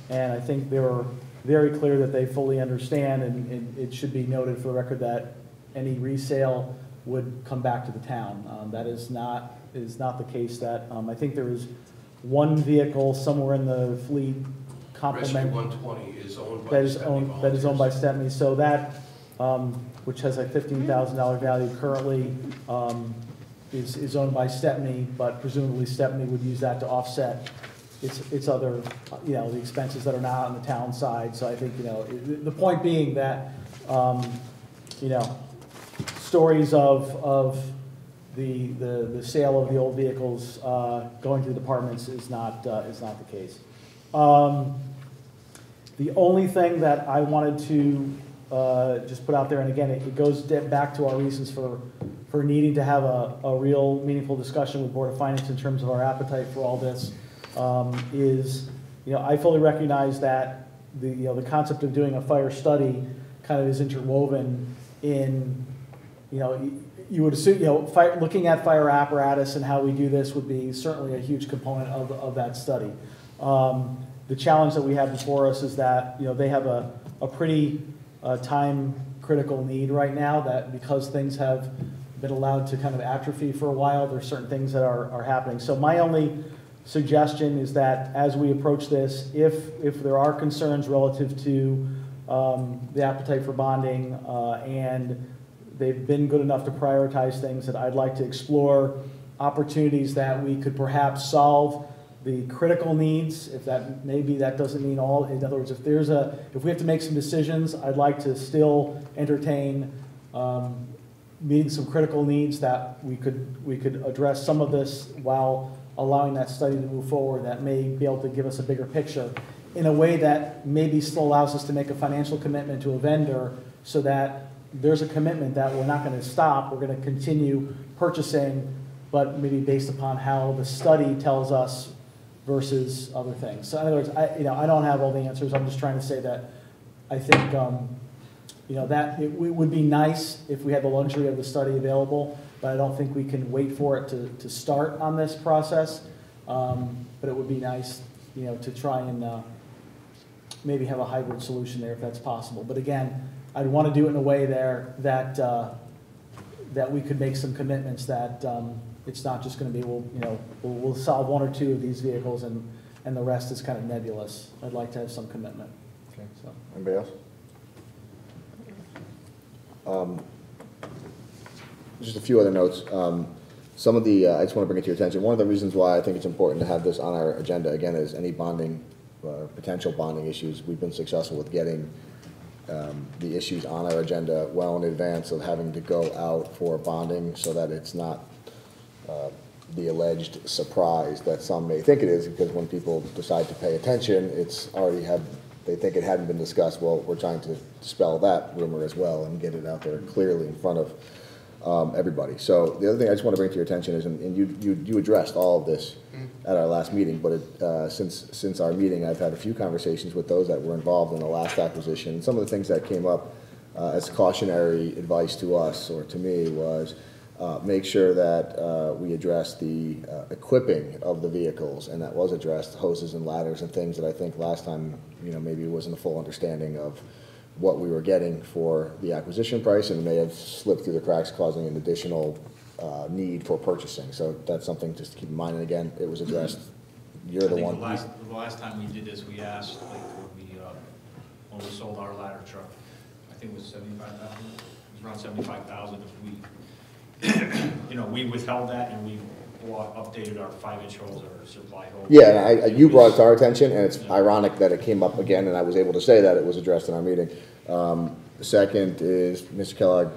And I think they were very clear that they fully understand, and and it should be noted for the record that any resale would come back to the town. Um, That is not, is not the case that, um, I think there is one vehicle somewhere in the fleet Rescue complement 120 is owned by that the is Stepney owned, that is owned by Volunteers. Stepney, so that, um, which has a fifteen thousand dollar value currently, um, is, is owned by Stepney, but presumably Stepney would use that to offset its, its other, you know, the expenses that are not on the town side, so I think, you know, it- the point being that, um, you know, stories of, of the, the, the sale of the old vehicles, uh, going to the departments is not, uh, is not the case. Um, the only thing that I wanted to uh, just put out there, and again, it it goes back to our reasons for, for needing to have a, a real meaningful discussion with Board of Finance in terms of our appetite for all this, um, is, you know, I fully recognize that the, you know, the concept of doing a fire study kind of is interwoven in, you know, you- you would assume, you know, fire, looking at fire apparatus and how we do this would be certainly a huge component of, of that study. Um, The challenge that we have before us is that, you know, they have a, a pretty uh, time-critical need right now, that because things have been allowed to kind of atrophy for a while, there's certain things that are, are happening. So my only suggestion is that as we approach this, if, if there are concerns relative to um, the appetite for bonding, uh, and they've been good enough to prioritize things, that I'd like to explore opportunities that we could perhaps solve the critical needs, if that, maybe that doesn't mean all, in other words, if there's a, if we have to make some decisions, I'd like to still entertain um, meeting some critical needs that we could, we could address some of this while allowing that study to move forward, that may be able to give us a bigger picture in a way that maybe still allows us to make a financial commitment to a vendor so that there's a commitment that we're not gonna stop, we're gonna continue purchasing, but maybe based upon how the study tells us versus other things. So in other words, I, you know, I don't have all the answers, I'm just trying to say that I think, um, you know, that, it w- would be nice if we had the luxury of the study available, but I don't think we can wait for it to, to start on this process. Um, But it would be nice, you know, to try and, uh, maybe have a hybrid solution there if that's possible. But again, I'd want to do it in a way there that, uh, that we could make some commitments that um, it's not just going to be, well, you know, we'll, we'll solve one or two of these vehicles and, and the rest is kind of nebulous. I'd like to have some commitment. Okay. So, Anybody else? Um, Just a few other notes. Um, some of the, uh, I just want to bring it to your attention, one of the reasons why I think it's important to have this on our agenda, again, is any bonding, uh, potential bonding issues. We've been successful with getting um, the issues on our agenda well in advance of having to go out for bonding, so that it's not uh, the alleged surprise that some may think it is, because when people decide to pay attention, it's already had, they think it hadn't been discussed. Well, we're trying to dispel that rumor as well and get it out there clearly in front of um, everybody. So the other thing I just want to bring to your attention is, and and you, you, you addressed all of this at our last meeting, but it, uh, since, since our meeting, I've had a few conversations with those that were involved in the last acquisition. Some of the things that came up uh, as cautionary advice to us, or to me, was uh, make sure that uh, we address the uh, equipping of the vehicles, and that was addressed, hoses and ladders and things that I think last time, you know, maybe wasn't a full understanding of what we were getting for the acquisition price, and may have slipped through the cracks, causing an additional uh, need for purchasing. So that's something just to keep in mind, and again, it was addressed, you're I the one. the last, the last time we did this, we asked, like, when we, uh, when we sold our ladder truck, I think it was seventy-five thousand, it was around seventy-five thousand, if we, you know, we withheld that and we updated our five-inch hose or supply hose. Yeah, and I, you brought it to our attention, and it's ironic that it came up again, and I was able to say that it was addressed in our meeting. Um, The second is, Mr. Kellogg,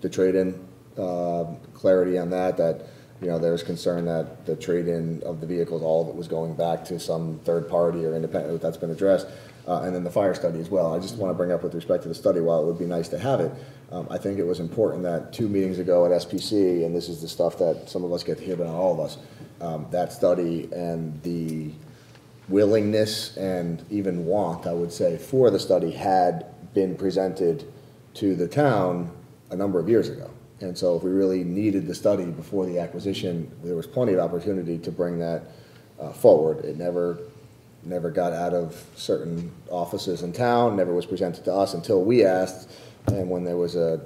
the trade-in, um, clarity on that, that, you know, there's concern that the trade-in of the vehicles, all of it was going back to some third party or independent, that's been addressed. Uh, And then the fire study as well. I just want to bring up with respect to the study, while it would be nice to have it, um, I think it was important that two meetings ago at SPC, and this is the stuff that some of us get to hear, but not all of us, um, that study and the willingness and even want, I would say, for the study had been presented to the town a number of years ago. And so if we really needed the study before the acquisition, there was plenty of opportunity to bring that uh, forward. It never, never got out of certain offices in town, never was presented to us until we asked. And when there was a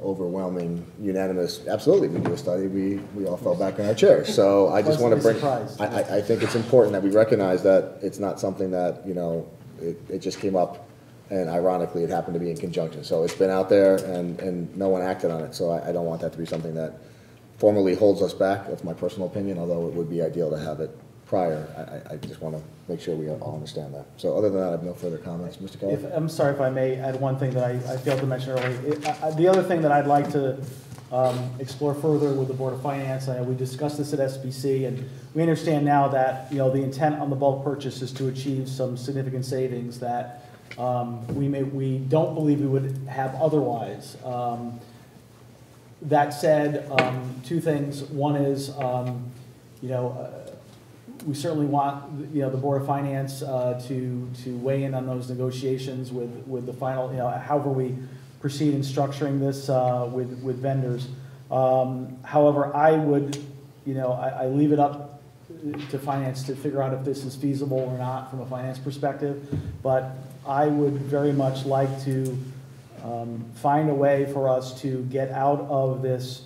overwhelming unanimous, absolutely, we do a study, we, we all fell back in our chairs. So I just want to bring, Pleasantly I, surprised. I, I think it's important that we recognize that it's not something that, you know, it, it just came up and ironically, it happened to be in conjunction. So it's been out there and, and no one acted on it. So I, I don't want that to be something that formally holds us back. That's my personal opinion, although it would be ideal to have it prior. I, I, just want to make sure we all understand that. So other than that, I have no further comments. Mr. Kelly? If, I'm sorry if I may add one thing that I, I failed to mention earlier. It- I- The other thing that I'd like to um, explore further with the Board of Finance, I we discussed this at SPC, and we understand now that, you know, the intent on the bulk purchase is to achieve some significant savings that um, we may, we don't believe we would have otherwise. Um, That said, um, two things. One is, um, you know, uh, we certainly want, you know, the Board of Finance uh, to, to weigh in on those negotiations with, with the final, you know, however we proceed in structuring this uh, with, with vendors. Um, However, I would, you know, I, I leave it up to finance to figure out if this is feasible or not from a finance perspective. But I would very much like to um, find a way for us to get out of this,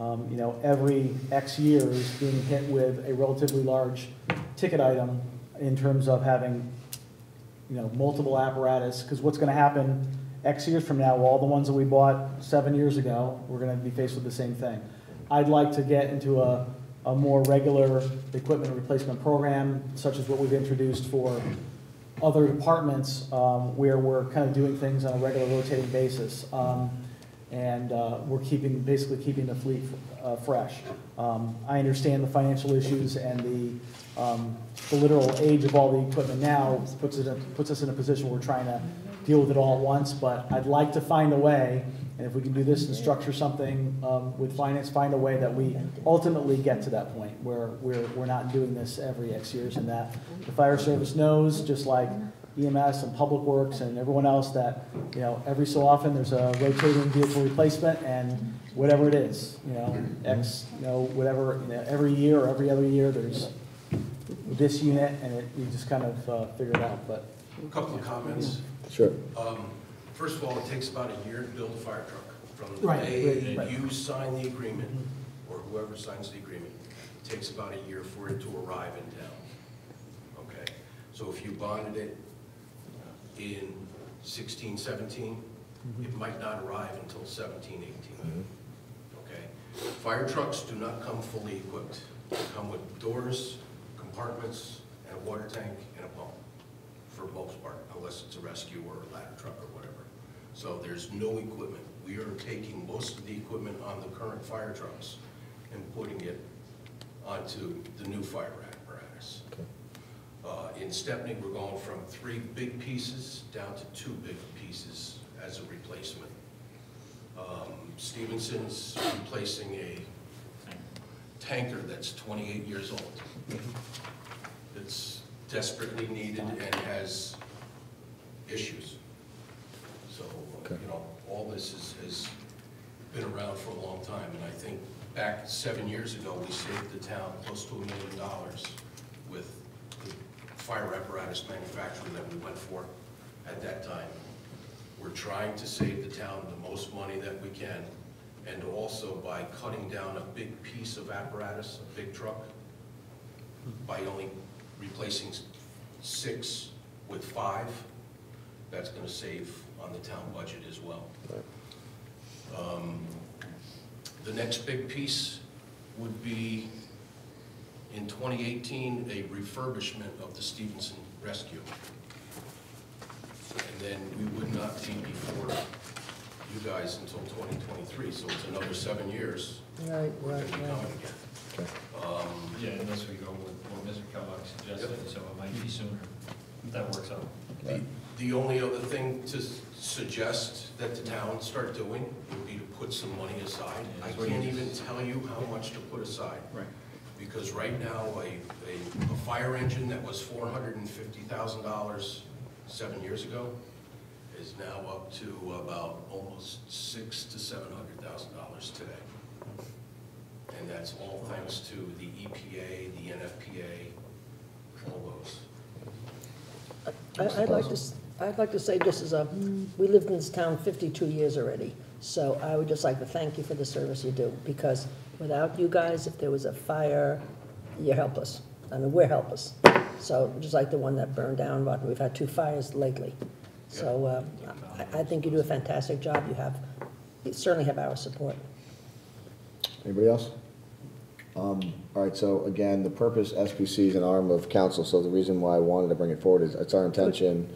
um, you know, every X years being hit with a relatively large ticket item in terms of having, you know, multiple apparatus, because what's gonna happen X years from now, all the ones that we bought seven years ago, we're gonna be faced with the same thing. I'd like to get into a, a more regular equipment replacement program, such as what we've introduced for other departments, um, where we're kind of doing things on a regular rotating basis. Um, and, uh, we're keeping, basically keeping the fleet, uh, fresh. Um, I understand the financial issues and the, um, the literal age of all the equipment now puts it, puts us in a position where we're trying to deal with it all at once, but I'd like to find a way, and if we can do this and structure something, um, with finance, find a way that we ultimately get to that point where we're, we're not doing this every X years and that the fire service knows, just like EMS and Public Works and everyone else, that, you know, every so often, there's a rotating vehicle replacement and whatever it is, you know, X, you know, whatever, you know, every year or every other year, there's this unit and it, you just kind of, uh, figure it out, but. A Couple of comments. Sure. Um, First of all, it takes about a year to build a fire truck. From the Right, day right, that right. you sign the agreement, or whoever signs the agreement, it takes about a year for it to arrive in town. Okay? So if you bonded it in 16, 17, mm-hmm. it might not arrive until 17, 18. Mm-hmm. Okay? Fire trucks do not come fully equipped. They come with doors, compartments, and a water tank and a pump, for the most part, unless it's a rescue or a ladder truck or whatever. So there's no equipment. We are taking most of the equipment on the current fire trucks and putting it onto the new fire apparatus. Uh, In Stepney, we're going from three big pieces down to two big pieces as a replacement. Um, Stevenson's replacing a tanker that's 28 years old. It's desperately needed and has issues. So, Okay. you know, all this is, has been around for a long time, and I think back seven years ago, we saved the town close to a million dollars with fire apparatus manufacturer that we went for at that time. We're trying to save the town the most money that we can, and also by cutting down a big piece of apparatus, a big truck, by only replacing six with five, that's gonna save on the town budget as well. Um, The next big piece would be, in 2018, a refurbishment of the Stevenson Rescue. And then we would not be before you guys until 2023, so it's another seven years. Right, We're right, gonna be right. coming again. Okay. Um, Yeah, unless we go with what Mr. Kellogg suggested, so it might be sooner, if that works out. The the only other thing to suggest that the town start doing would be to put some money aside. I That's what you can't even tell you how much to put aside. Right. Because right now, a, a, a fire engine that was four hundred and fifty thousand dollars seven years ago is now up to about almost six to seven hundred thousand dollars today. And that's all thanks to the EPA, the NFPA, all those. I- I'd like to, I'd like to say, just as a, we lived in this town 52 years already, so I would just like to thank you for the service you do, because without you guys, if there was a fire, you're helpless. I mean, we're helpless. So, just like the one that burned down, but we've had two fires lately. So, uh, I, I think you do a fantastic job. You have, you certainly have our support. Anybody else? Um, all right, so again, the purpose, SPC is an arm of council, so the reason why I wanted to bring it forward is, it's our intention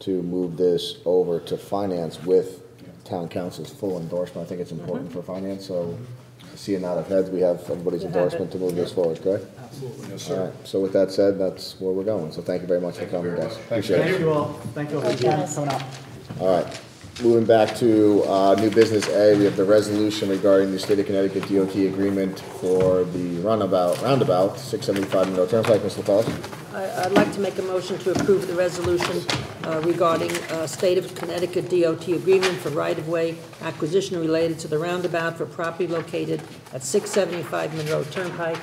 to move this over to finance with town council's full endorsement. I think it's important for finance, so I see a nod of heads, we have everybody's You have it. endorsement to move this forward, correct? Absolutely. Yes, All right, so with that said, that's where we're going, so thank you very much for coming, guys. Appreciate it. Thank you all, thank you all for coming out. All right, moving back to uh, new business A, we have the resolution regarding the state of Connecticut DOT agreement for the runabout, roundabout, 675 Monroe Turnpike. Ms. LaFaus? I- I'd like to make a motion to approve the resolution uh, regarding uh, State of Connecticut DOT agreement for right-of-way acquisition related to the roundabout for property located at 675 Monroe Turnpike,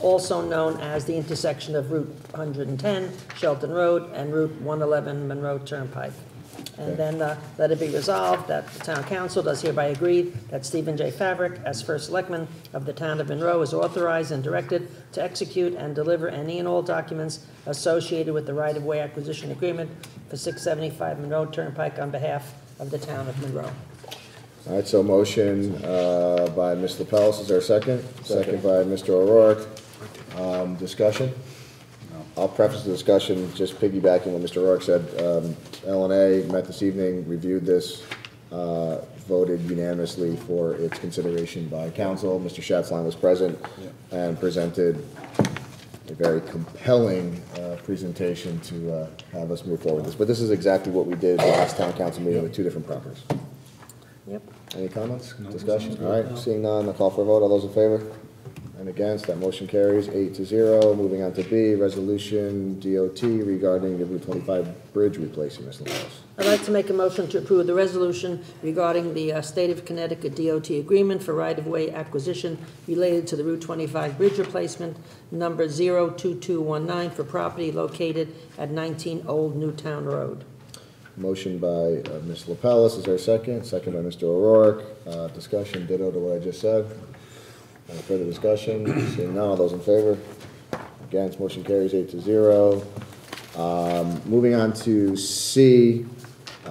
also known as the intersection of Route 110, Shelton Road, and Route 111, Monroe Turnpike. And then uh, let it be resolved that the town council does hereby agree that Stephen J. Vavrek, as first selectman of the town of Monroe, is authorized and directed to execute and deliver any and all documents associated with the right-of-way acquisition agreement for 675 Monroe Turnpike on behalf of the town of Monroe. All right, so motion uh, by Ms. LaPellis, is there a second? Second by Mr. O'Rourke. Um, Discussion? I'll preface the discussion, just piggybacking what Mr. O'Rourke said. Um, LNA met this evening, reviewed this, uh, voted unanimously for its consideration by council. Mr. Schatzline was present and presented a very compelling uh, presentation to uh, have us move forward with this. But this is exactly what we did at the last town council meeting with two different properties. Yep. Any comments, No, discussion? All right, seeing none, I'll call for a vote. All those in favor? And against, that motion carries eight to zero. Moving on to B, resolution DOT regarding the Route 25 bridge replacement, Ms. LaFaus. I'd like to make a motion to approve the resolution regarding the uh, State of Connecticut DOT agreement for right-of-way acquisition related to the Route 25 bridge replacement, number 02219, for property located at 19 Old Newtown Road. Motion by uh, Ms. LaPellis, is there a second? Second by Mr. O'Rourke. Uh, Discussion ditto to what I just said. Any further discussion? Seeing none, all those in favor? Against, motion carries eight to zero. Um, Moving on to C,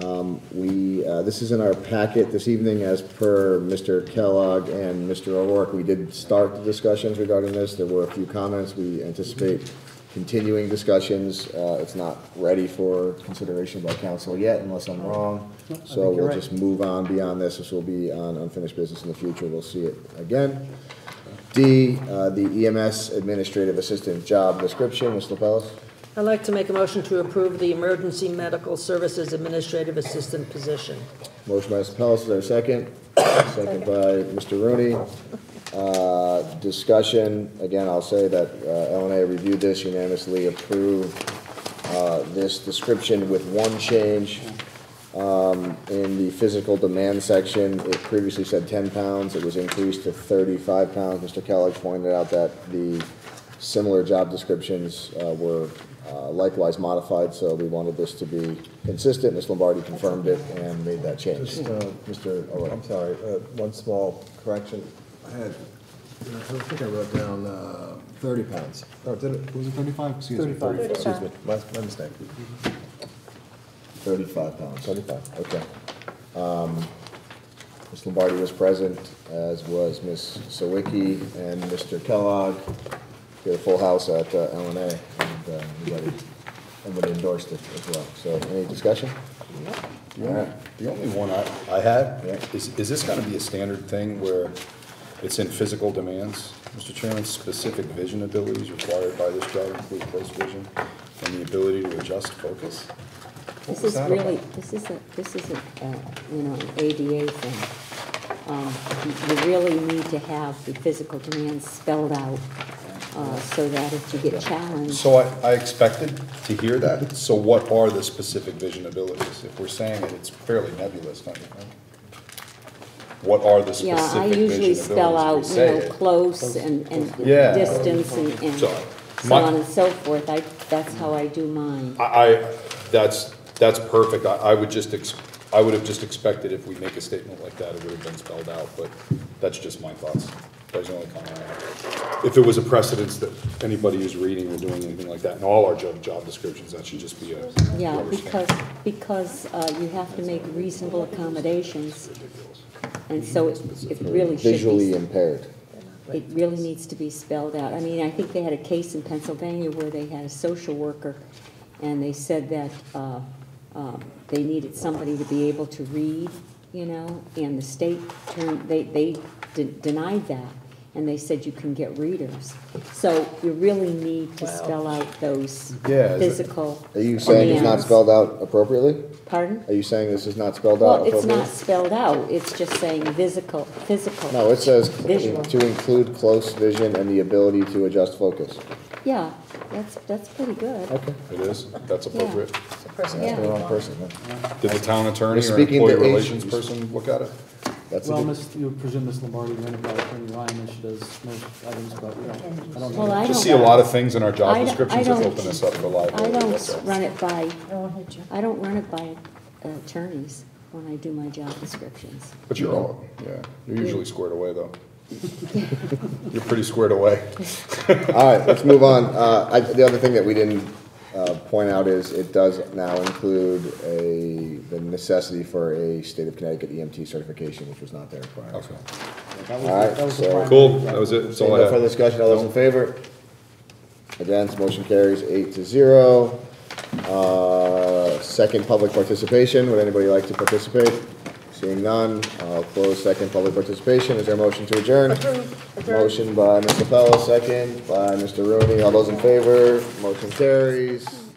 Um, We, uh, this is in our packet this evening as per Mr. Kellogg and Mr. O'Rourke. We did start the discussions regarding this. There were a few comments. We anticipate continuing discussions. Uh, It's not ready for consideration by council yet unless I'm wrong. No, I think So we'll just move on beyond this. This will be on unfinished business in the future. We'll see it again. D, uh, the EMS Administrative Assistant job description. Ms. LaPellis? I'd like to make a motion to approve the Emergency Medical Services Administrative Assistant position. Motion by Ms. Is there a second? Second by Mr. Rooney. Uh, Discussion, again, I'll say that uh, LNA reviewed this unanimously, approved uh, this description with one change. Um, In the physical demand section, it previously said ten pounds, it was increased to thirty-five pounds. Mr. Kellogg pointed out that the similar job descriptions uh, were uh, likewise modified, so we wanted this to be consistent. Ms. Lombardi confirmed it and made that change. Just, uh, Mr. O'Rourke. I'm sorry, uh, one small correction. I had, I think I wrote down uh, 30 pounds. Or did it, was it 35? Excuse me. 35. Excuse me, my my mistake. Thirty-five pounds. 35. Okay. Um, Ms. Lombardi was present, as was Ms. Sawicki and Mr. Kellogg. We had a full house at uh, LNA, and uh, everybody, everybody endorsed it as well. So, any discussion? The only- The only one I, I had, Yeah. is, is this gonna be a standard thing where it's in physical demands? Mr. Chairman, specific vision abilities required by this job include close vision and the ability to adjust focus? This is really, this isn't, this isn't, uh, you know, an ADA thing. Um, you- You really need to have the physical demands spelled out, uh, so that if you get challenged, So I, I expected to hear that, so what are the specific vision abilities? If we're saying it, it's fairly nebulous, don't you think? What are the specific? yeah, I specific usually vision spell out, abilities? You say know, it. close and, and Yeah. distance and, and So, so my- on and so forth. I, that's how I do mine. I, I, that's, that's perfect, I, I would just, ex- I would have just expected if we make a statement like that, it would have been spelled out, but that's just my thoughts. That's the only comment I have. If there was a precedence that anybody who's reading or doing anything like that in all our job, job descriptions, that should just be a. Yeah, rubber stamp. because, because uh, you have to make reasonable accommodations, and so it, it really should be. Visually impaired. It really needs to be spelled out. I mean, I think they had a case in Pennsylvania where they had a social worker, and they said that uh, um, they needed somebody to be able to read, you know, and the state turned, they, they de- denied that, and they said you can get readers. So you really need to spell out those Yeah, is it- physical Are you saying it's not demands. spelled out appropriately? Pardon? Are you saying this is not spelled out Well, it's appropriately? not spelled out, it's just saying physical, physical. No, it says Visual. to include close vision and the ability to adjust focus. Yeah, that's, that's pretty good. Okay. It is, that's appropriate. Yeah. The wrong person, huh? Did the town attorney or speaking employee to age- relations person look at it? That's a Well, good- Miss, you presume Miss Lombardi ran it by Attorney Ryan, and she does most items, but, you know, I don't know. Well, I Just don't. see a lot of things in our I job don't- descriptions I that don't- open us up for I liability. don't all. run it by, did you? I don't run it by attorneys when I do my job descriptions. But you're all, yeah, you're usually squared away, though. You're pretty squared away. All right, let's move on. Uh, I, the other thing that we didn't, uh, point out is it does now include a, the necessity for a state of Connecticut EMT certification, which was not there prior. Okay. That was- All right, that was the so- primary- Cool, that was it, that's all I No further had. discussion, all those in favor? Against, motion carries eight to zero. Uh, second public participation, would anybody like to participate? Seeing none, I'll close second public participation. Is there a motion to adjourn? Motion by Mr. Pello, second by Mr. Rooney. All those in favor? Motion carries.